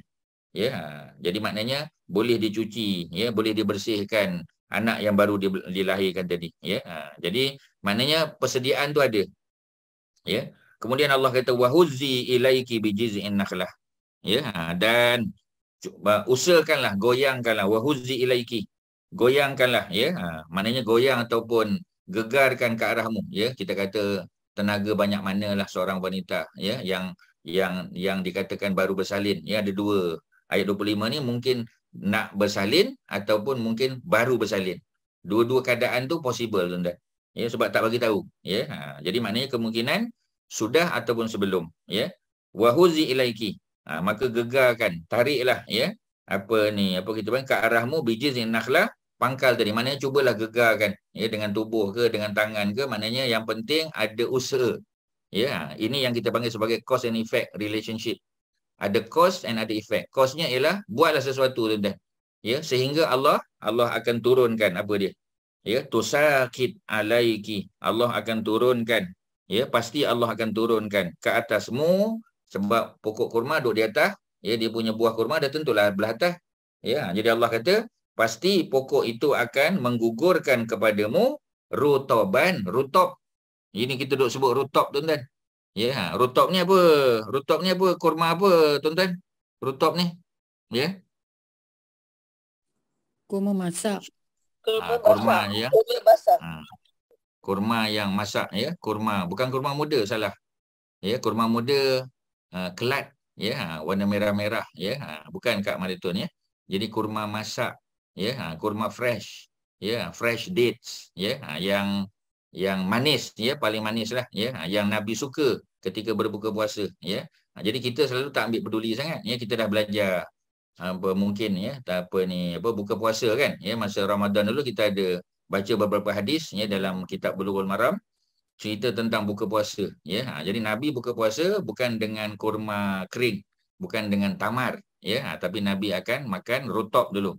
Ya ha, jadi maknanya boleh dicuci ya boleh dibersihkan anak yang baru dilahirkan tadi ya ha, jadi maknanya persediaan tu ada ya. Kemudian Allah kata wahuzzi ilaiki bijiz'in nakhlah ya dan usahakanlah goyangkanlah. Wahuzzi ilaiki. Goyangkanlah ya. Ha, maknanya goyang ataupun gegarkan ke arahmu ya. Kita kata tenaga banyak manalah seorang wanita ya yang yang yang dikatakan baru bersalin. Ya ada dua. Ayat 25 ni mungkin nak bersalin ataupun mungkin baru bersalin. Dua-dua keadaan tu possible tuan ya sebab tak bagi tahu ya. Ha, jadi maknanya kemungkinan sudah ataupun sebelum ya. Wahuzi ilaiki ha, maka gegarkan tariklah ya. Apa ni apa kita panggil ke arahmu biji nakhlah pangkal tadi. Maknanya cubalah gegarkan ya dengan tubuh ke dengan tangan ke. Maknanya yang penting ada usaha ya. Ini yang kita panggil sebagai cause and effect relationship. Ada cause and ada effect. Cause-nya ialah buatlah sesuatu tuan-tuan ya. Sehingga Allah Allah akan turunkan apa dia ya. Tusakit alaiki. Allah akan turunkan ya. Pasti Allah akan turunkan ke atasmu sebab pokok kurma duduk di atas ya dia punya buah kurma dah tentulah belah atas. Ya jadi Allah kata pasti pokok itu akan menggugurkan kepadamu rutoban rutop. Ini kita duk sebut rutop tuan-tuan. Ya rutop ni apa? Rutop ni apa? Kurma apa tuan-tuan? Rutop ni ya. Kurma masak. Ha, kurma ya kurma masak. ha. kurma yang masak ya. Kurma bukan kurma muda salah. Ya kurma muda uh, kelat ya ha, warna merah-merah ya ha, bukan Kak Maritun ya. Jadi kurma masak ya ha, kurma fresh ya fresh dates ya ha, yang yang manis ya paling manis lah ya ha, yang Nabi suka ketika berbuka puasa ya. Ha, jadi kita selalu tak ambil peduli sangat ya kita dah belajar apa mungkin ya tak apa ni apa buka puasa kan ya. Masa Ramadan dulu kita ada baca beberapa hadis ya dalam kitab Bulughul Maram cerita tentang buka puasa ya. Ha, jadi nabi buka puasa bukan dengan kurma kering bukan dengan tamar ya. Ha, tapi nabi akan makan rutop dulu.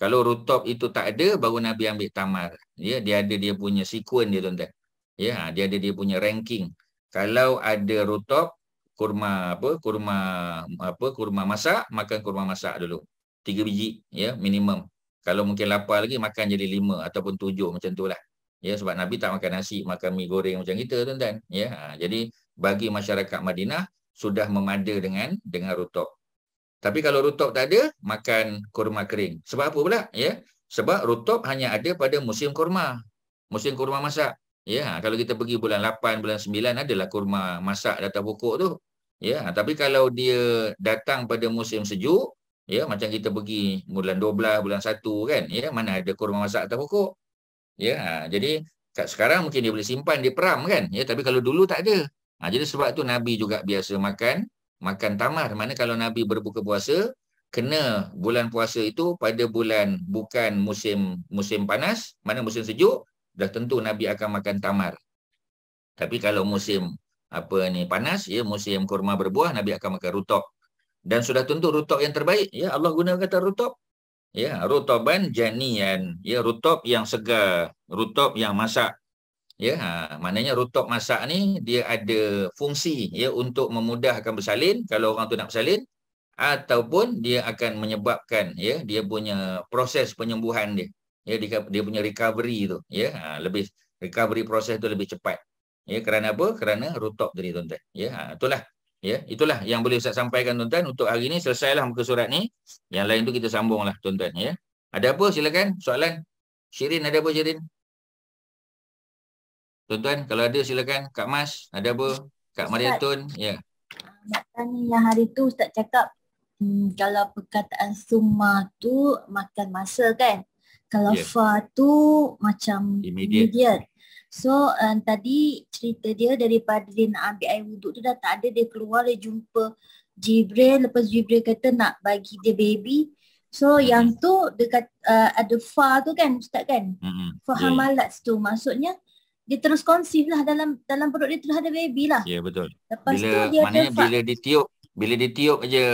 Kalau rutop itu tak ada baru nabi ambil tamar. Ya dia ada dia punya sekuen dia tuan-tuan. Ya ha, dia ada dia punya ranking. Kalau ada rutop kurma apa kurma apa kurma masak makan kurma masak dulu. Tiga biji ya minimum. Kalau mungkin lapar lagi makan jadi lima ataupun tujuh macam tu lah ya sebab nabi tak makan nasi makan mi goreng macam kita tuan-tuan. Ya ha, jadi bagi masyarakat Madinah sudah memada dengan dengan rutop tapi kalau rutop tak ada makan kurma kering. Sebab apa pula? Ya sebab rutop hanya ada pada musim kurma. Musim kurma masak. Ya ha, kalau kita pergi bulan 8 bulan 9 adalah kurma masak data pokok tu. Ya ha, tapi kalau dia datang pada musim sejuk ya macam kita pergi bulan 12 bulan 1 kan ya mana ada kurma masak data pokok Ya, ha, jadi kat sekarang mungkin dia boleh simpan dia peram kan. Ya, tapi kalau dulu tak ada. Ha, jadi sebab tu Nabi juga biasa makan makan tamar. Mana kalau Nabi berbuka puasa kena bulan puasa itu pada bulan bukan musim musim panas, mana musim sejuk, dah tentu Nabi akan makan tamar. Tapi kalau musim apa ni panas ya musim kurma berbuah Nabi akan makan rutok. Dan sudah tentu rutok yang terbaik ya Allah guna kata rutok ya rutoban janian ya rutop yang segar rutop yang masak. Ya ha, maknanya rutop masak ni dia ada fungsi ya untuk memudahkan bersalin. Kalau orang tu nak bersalin ataupun dia akan menyebabkan ya dia punya proses penyembuhan dia. Ya dia, dia punya recovery tu ya ha, lebih recovery proses tu lebih cepat. Ya kerana apa? Kerana rutop tadi tuan-tuan. Ya ha, itulah Ya, itulah yang boleh saya sampaikan tuan-tuan untuk hari ini selesailah muka surat ni. Yang lain tu kita sambunglah tuan-tuan ya. Ada apa silakan soalan? Syirin ada apa Syirin? Tuan-tuan kalau ada silakan Kak Mas ada apa? Kak Mariatun ya. Nak tanya yang hari tu Ustaz cakap hmm, kalau perkataan summa tu makan masa kan? Kalau yeah. fa tu macam immediate. immediate. So um, tadi cerita dia daripada dia nak ambil air wuduk tu dah tak ada dia keluar dia jumpa Jibril lepas Jibril kata nak bagi dia baby. So hmm. yang tu dekat uh, ada fa tu kan ustaz kan? Hmm. Fa yeah. hamalat tu maksudnya dia terus conceive lah dalam dalam perut dia terus ada baby lah. Ya yeah, betul. Lepas bila, tu dia maknanya ada bila ditiup bila ditiup aja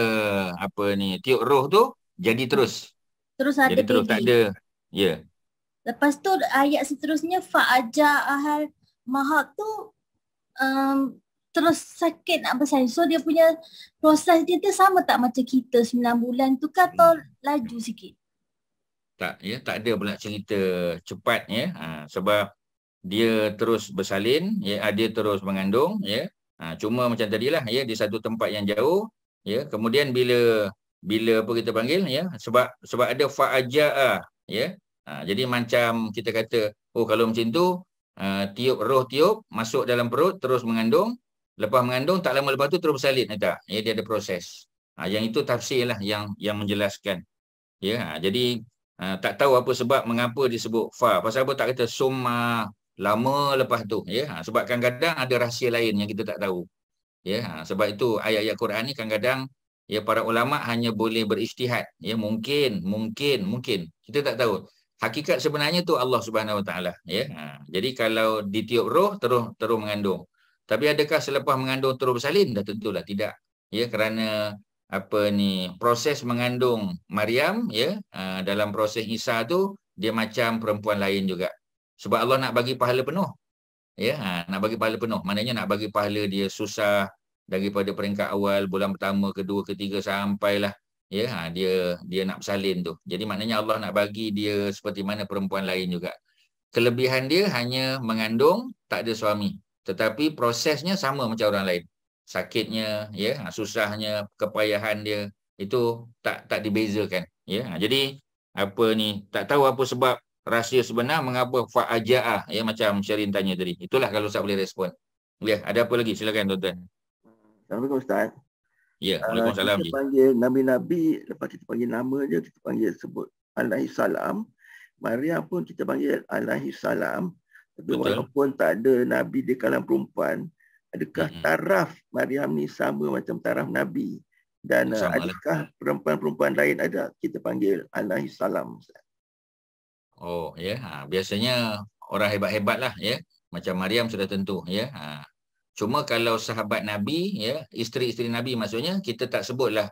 apa ni tiup roh tu jadi terus. Terus ada jadi baby. terus tak ada. Ya. Yeah. Lepas tu ayat seterusnya fa'aja ahal mahak tu um, terus sakit nak bersalin. So dia punya proses dia tu sama tak macam kita 9 bulan tu ke atau hmm. laju sikit? Tak, ya, tak ada pula cerita cepat ya. Ha, sebab dia terus bersalin, ya, ah, dia terus mengandung ya. Ha, cuma macam tadilah ya di satu tempat yang jauh ya. Kemudian bila bila apa kita panggil ya sebab sebab ada fa'aja ya Ha, jadi macam kita kata, oh kalau macam tu, uh, tiup roh tiup, masuk dalam perut, terus mengandung. Lepas mengandung, tak lama lepas tu terus bersalin. Tak? Ya, dia ada proses. Ha, yang itu tafsir lah yang, yang menjelaskan. Ya, ha, jadi uh, tak tahu apa sebab mengapa disebut fa. Pasal apa tak kata summa lama lepas tu. Ya, ha, sebab kadang-kadang ada rahsia lain yang kita tak tahu. Ya, ha, sebab itu ayat-ayat Quran ni kadang-kadang ya para ulama hanya boleh berijtihad ya mungkin mungkin mungkin kita tak tahu hakikat sebenarnya tu Allah Subhanahu Wa Taala ya. Ha. jadi kalau ditiup roh terus terus mengandung. Tapi adakah selepas mengandung terus bersalin? Dah tentulah tidak ya. Kerana apa ni proses mengandung Maryam ya ha, dalam proses Isa tu dia macam perempuan lain juga. Sebab Allah nak bagi pahala penuh ya. Ha, nak bagi pahala penuh. Maknanya nak bagi pahala dia susah daripada peringkat awal bulan pertama kedua ketiga sampailah ya ha, dia dia nak bersalin tu. Jadi maknanya Allah nak bagi dia seperti mana perempuan lain juga. Kelebihan dia hanya mengandung tak ada suami. Tetapi prosesnya sama macam orang lain. Sakitnya ya ha, susahnya kepayahan dia itu tak tak dibezakan ya. Ha, jadi apa ni tak tahu apa sebab rahsia sebenar mengapa fa'aja'ah ya macam Syarin tanya tadi. Itulah kalau saya boleh respon. Ya ada apa lagi? Silakan tuan-tuan. Assalamualaikum Ustaz. Ya, Waalaikumsalam. Uh, kita panggil Nabi-Nabi, lepas kita panggil nama dia, kita panggil sebut alaihi salam. Maria pun kita panggil alaihi salam. Tapi Betul. walaupun tak ada Nabi di kalangan perempuan, adakah hmm. taraf Maryam ni sama macam taraf Nabi? Dan uh, adakah perempuan-perempuan lain ada kita panggil alaihi salam? Oh, ya. Ha, biasanya orang hebat-hebat lah, ya. Macam Maryam sudah tentu, ya. Ha, Cuma kalau sahabat Nabi, ya, isteri-isteri Nabi maksudnya kita tak sebutlah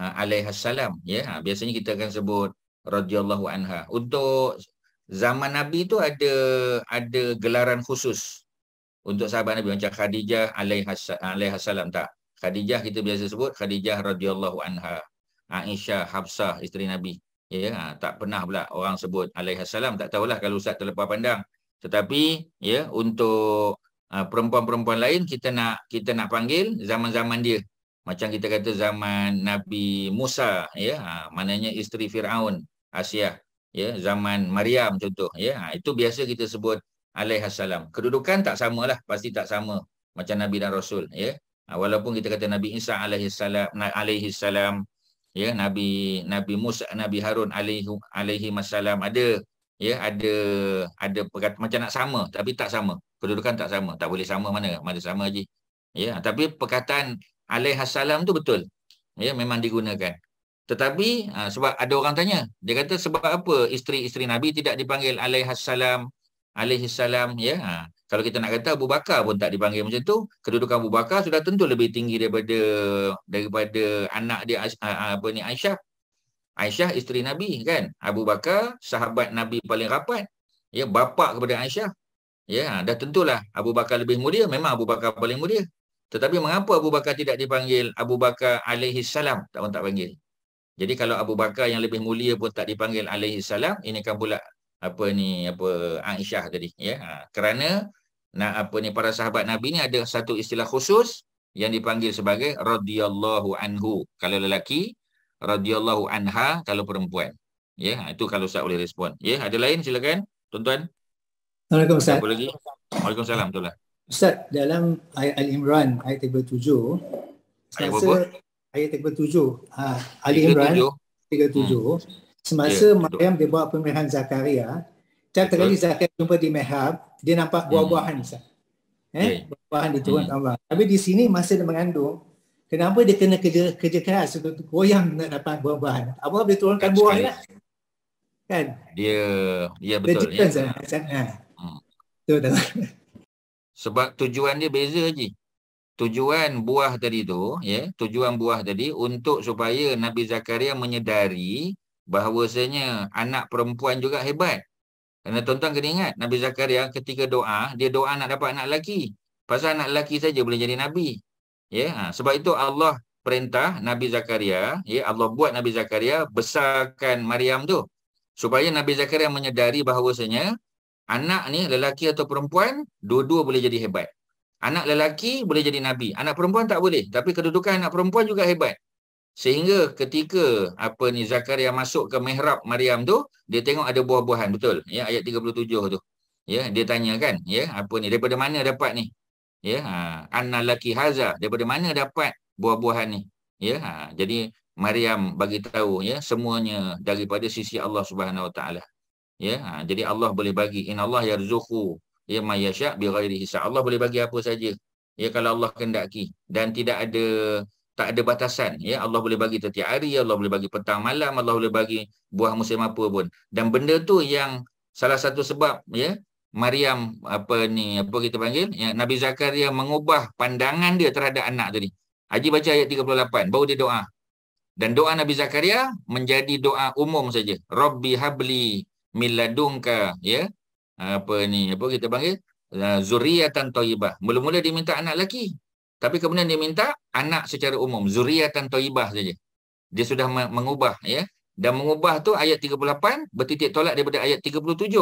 uh, alaihassalam, ya. Ha, biasanya kita akan sebut radhiyallahu anha. Untuk zaman Nabi tu ada ada gelaran khusus untuk sahabat Nabi macam Khadijah alaihassalam tak. Khadijah kita biasa sebut Khadijah radhiyallahu anha. Aisyah, Hafsah, isteri Nabi. Ya, ha, tak pernah pula orang sebut alaihassalam. Tak tahulah kalau Ustaz terlepas pandang. Tetapi ya untuk perempuan-perempuan lain kita nak kita nak panggil zaman-zaman dia. Macam kita kata zaman Nabi Musa ya. Ha, maknanya isteri Firaun Asia ya. Zaman Maryam contoh ya. Ha, itu biasa kita sebut alaihissalam kedudukan tak samalah pasti tak sama macam Nabi dan Rasul ya. Ha, walaupun kita kata Nabi Isa alaihissalam alaihissalam ya. Nabi Nabi Musa Nabi Harun alaihi alaihi masalam ada ya ada ada perkat, macam nak sama tapi tak sama kedudukan tak sama. Tak boleh sama mana? Mana sama je. Ya, tapi perkataan alaihassalam tu betul. Ya, memang digunakan. Tetapi ha, sebab ada orang tanya, dia kata sebab apa isteri-isteri Nabi tidak dipanggil alaihassalam, alaihissalam, ya. Ha, kalau kita nak kata Abu Bakar pun tak dipanggil macam tu, kedudukan Abu Bakar sudah tentu lebih tinggi daripada daripada anak dia apa ni Aisyah. Aisyah isteri Nabi kan. Abu Bakar sahabat Nabi paling rapat. Ya, bapa kepada Aisyah. Ya, dah tentulah Abu Bakar lebih mulia, memang Abu Bakar paling mulia. Tetapi mengapa Abu Bakar tidak dipanggil Abu Bakar alaihi salam? Tak pun tak panggil. Jadi kalau Abu Bakar yang lebih mulia pun tak dipanggil alaihi salam, ini kan pula apa ni apa Aisyah tadi, ya. Ha, kerana nak apa ni para sahabat Nabi ni ada satu istilah khusus yang dipanggil sebagai radhiyallahu anhu kalau lelaki, radhiyallahu anha kalau perempuan. Ya, ha, itu kalau saya boleh respon. Ya, ada lain silakan, tuan-tuan. Assalamualaikum Ustaz. Apa lagi? Waalaikumsalam. Betul lah. Ustaz, dalam ayat Al-Imran, ayat 37, ayat berapa? Ayat 37, ha, Al-Imran 37, hmm. semasa yeah, Maryam dia bawa pemilihan Zakaria, setiap kali Zakaria jumpa di Mehab, dia nampak hmm. buah-buahan Ustaz. Eh? Yeah. Buah-buahan diturun hmm. Allah. Tapi di sini masa dia mengandung, kenapa dia kena kerja kerja keras untuk goyang nak dapat buah-buahan? Allah boleh turunkan buah lah. Kan? Dia, dia betul. Dia ya. Ha. Betul Sebab tujuan dia beza je. Tujuan buah tadi tu, ya, tujuan buah tadi untuk supaya Nabi Zakaria menyedari bahawasanya anak perempuan juga hebat. Kerana tuan-tuan kena ingat, Nabi Zakaria ketika doa, dia doa nak dapat anak lelaki. Pasal anak lelaki saja boleh jadi Nabi. Ya, ha, sebab itu Allah perintah Nabi Zakaria, ya, Allah buat Nabi Zakaria besarkan Maryam tu. Supaya Nabi Zakaria menyedari bahawasanya anak ni lelaki atau perempuan dua-dua boleh jadi hebat. Anak lelaki boleh jadi nabi. Anak perempuan tak boleh tapi kedudukan anak perempuan juga hebat. Sehingga ketika apa ni Zakaria masuk ke mihrab Maryam tu dia tengok ada buah-buahan betul? Ya ayat 37 tu. Ya dia tanya kan ya apa ni daripada mana dapat ni ya ha, anna laki haza. Daripada mana dapat buah-buahan ni? Ya ha, jadi Maryam bagi tahu ya semuanya daripada sisi Allah Subhanahu Wa Taala. Ya ha, jadi Allah boleh bagi in Allah yarzuqu ya may yasha bi ghairi hisab. Allah boleh bagi apa saja. Ya kalau Allah kehendaki. Dan tidak ada tak ada batasan. Ya Allah boleh bagi setiap hari Allah boleh bagi petang malam Allah boleh bagi buah musim apa pun. Dan benda tu yang salah satu sebab ya Maryam apa ni apa kita panggil ya Nabi Zakaria mengubah pandangan dia terhadap anak tadi Haji baca ayat 38 baru dia doa dan doa Nabi Zakaria menjadi doa umum saja Rabbi habli miladunka ya apa ni apa kita panggil uh, zuriatan thayyibah mula-mula dia minta anak lelaki tapi kemudian dia minta anak secara umum, zuriatan taibah saja. Dia sudah mengubah ya. Dan mengubah tu ayat 38 bertitik tolak daripada ayat 37.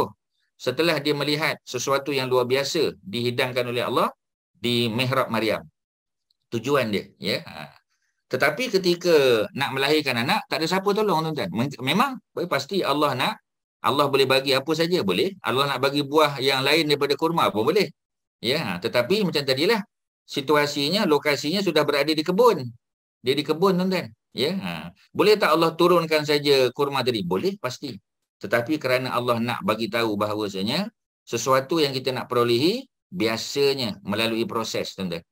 Setelah dia melihat sesuatu yang luar biasa dihidangkan oleh Allah di mihrab Maryam. Tujuan dia ya. Ha. Tetapi ketika nak melahirkan anak tak ada siapa tolong tuan-tuan. Memang pasti Allah nak Allah boleh bagi apa saja boleh. Allah nak bagi buah yang lain daripada kurma pun boleh. Ya, tetapi macam tadilah situasinya, lokasinya sudah berada di kebun. Dia di kebun tuan-tuan. Ya? Ha. Boleh tak Allah turunkan saja kurma tadi? Boleh, pasti. Tetapi kerana Allah nak bagi tahu bahawasanya sesuatu yang kita nak perolehi biasanya melalui proses tuan-tuan.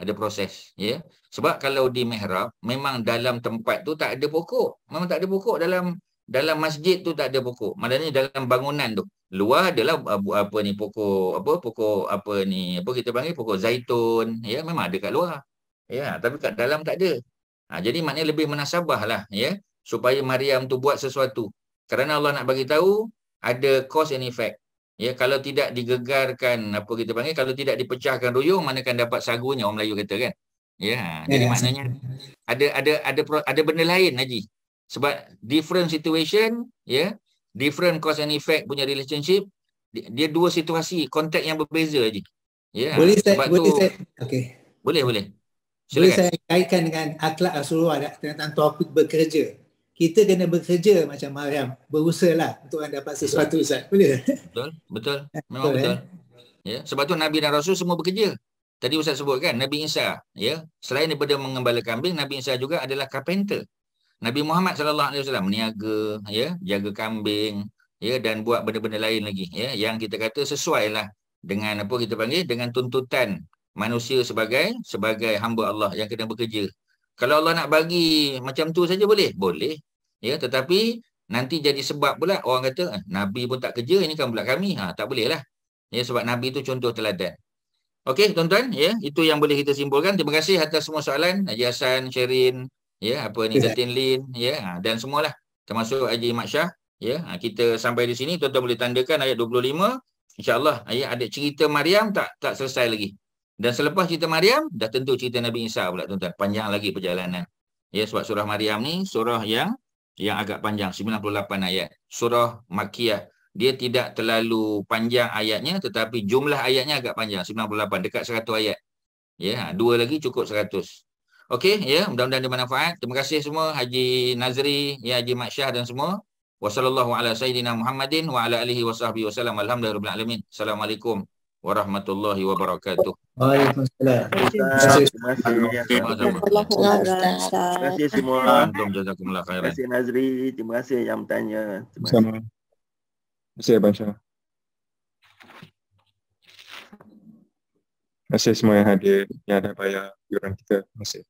Ada proses. ya. Sebab kalau di mihrab, memang dalam tempat tu tak ada pokok. Memang tak ada pokok dalam dalam masjid tu tak ada pokok. Maknanya dalam bangunan tu luar adalah apa ni pokok apa pokok apa ni apa kita panggil pokok zaitun ya memang ada kat luar ya tapi kat dalam tak ada ha, jadi maknanya lebih menasabah lah ya supaya Maryam tu buat sesuatu kerana Allah nak bagi tahu ada cause and effect. Ya kalau tidak digegarkan apa kita panggil kalau tidak dipecahkan ruyung mana kan dapat sagunya orang Melayu kata kan? Ya jadi maknanya ada ada ada ada benda lain haji sebab different situation ya different cause and effect punya relationship dia dua situasi konteks yang berbeza aja ya boleh saya Sebab boleh tu, saya okey. Boleh boleh. Silakan. boleh saya kaitkan dengan akhlak Rasulullah tentang topik bekerja kita kena bekerja macam Maryam berusaha lah untuk dapat sesuatu Ustaz. Boleh? Betul betul. Memang betul, betul. Eh? ya sebab tu Nabi dan Rasul semua bekerja. Tadi Ustaz sebut kan Nabi Isa ya. Selain daripada mengembala kambing Nabi Isa juga adalah carpenter. Nabi Muhammad sallallahu alaihi wasallam meniaga ya jaga kambing ya dan buat benda-benda lain lagi ya. Yang kita kata sesuailah dengan apa kita panggil dengan tuntutan manusia sebagai sebagai hamba Allah yang kena bekerja. Kalau Allah nak bagi macam tu saja boleh? Boleh. Ya tetapi nanti jadi sebab pula orang kata eh, nabi pun tak kerja ini kan pula kami. Ha tak boleh lah. Ya sebab nabi itu contoh teladan. Okey tuan-tuan ya itu yang boleh kita simpulkan. Terima kasih atas semua soalan Haji Hasan, Sherin, ya apa ni Datin Lin ya ha, dan semualah termasuk Haji Mat Syah ya ha, kita sampai di sini tuan-tuan boleh tandakan ayat 25 insyaallah ayat ada cerita Maryam tak tak selesai lagi dan selepas cerita Maryam dah tentu cerita Nabi Isa pula tuan-tuan panjang lagi perjalanan ya sebab surah Maryam ni surah yang yang agak panjang 98 ayat surah Makkiyah dia tidak terlalu panjang ayatnya tetapi jumlah ayatnya agak panjang 98 dekat 100 ayat ya ha, dua lagi cukup 100 Okey, ya, mudah-mudahan bermanfaat. Terima kasih semua Haji Nazri, ya Haji Mat Syah dan semua. Wassallallahu ala sayyidina Muhammadin wa ala alihi wa sahbihi wasallam. Alhamdulillah alamin. Assalamualaikum warahmatullahi wabarakatuh. Waalaikumsalam. Terima kasih. Terima kasih semua. Terima kasih Nazri. Terima kasih yang bertanya. Terima kasih. Terima kasih Abang Syah. Terima kasih semua yang hadir, yang ada bayar yuran kita. Terima kasih.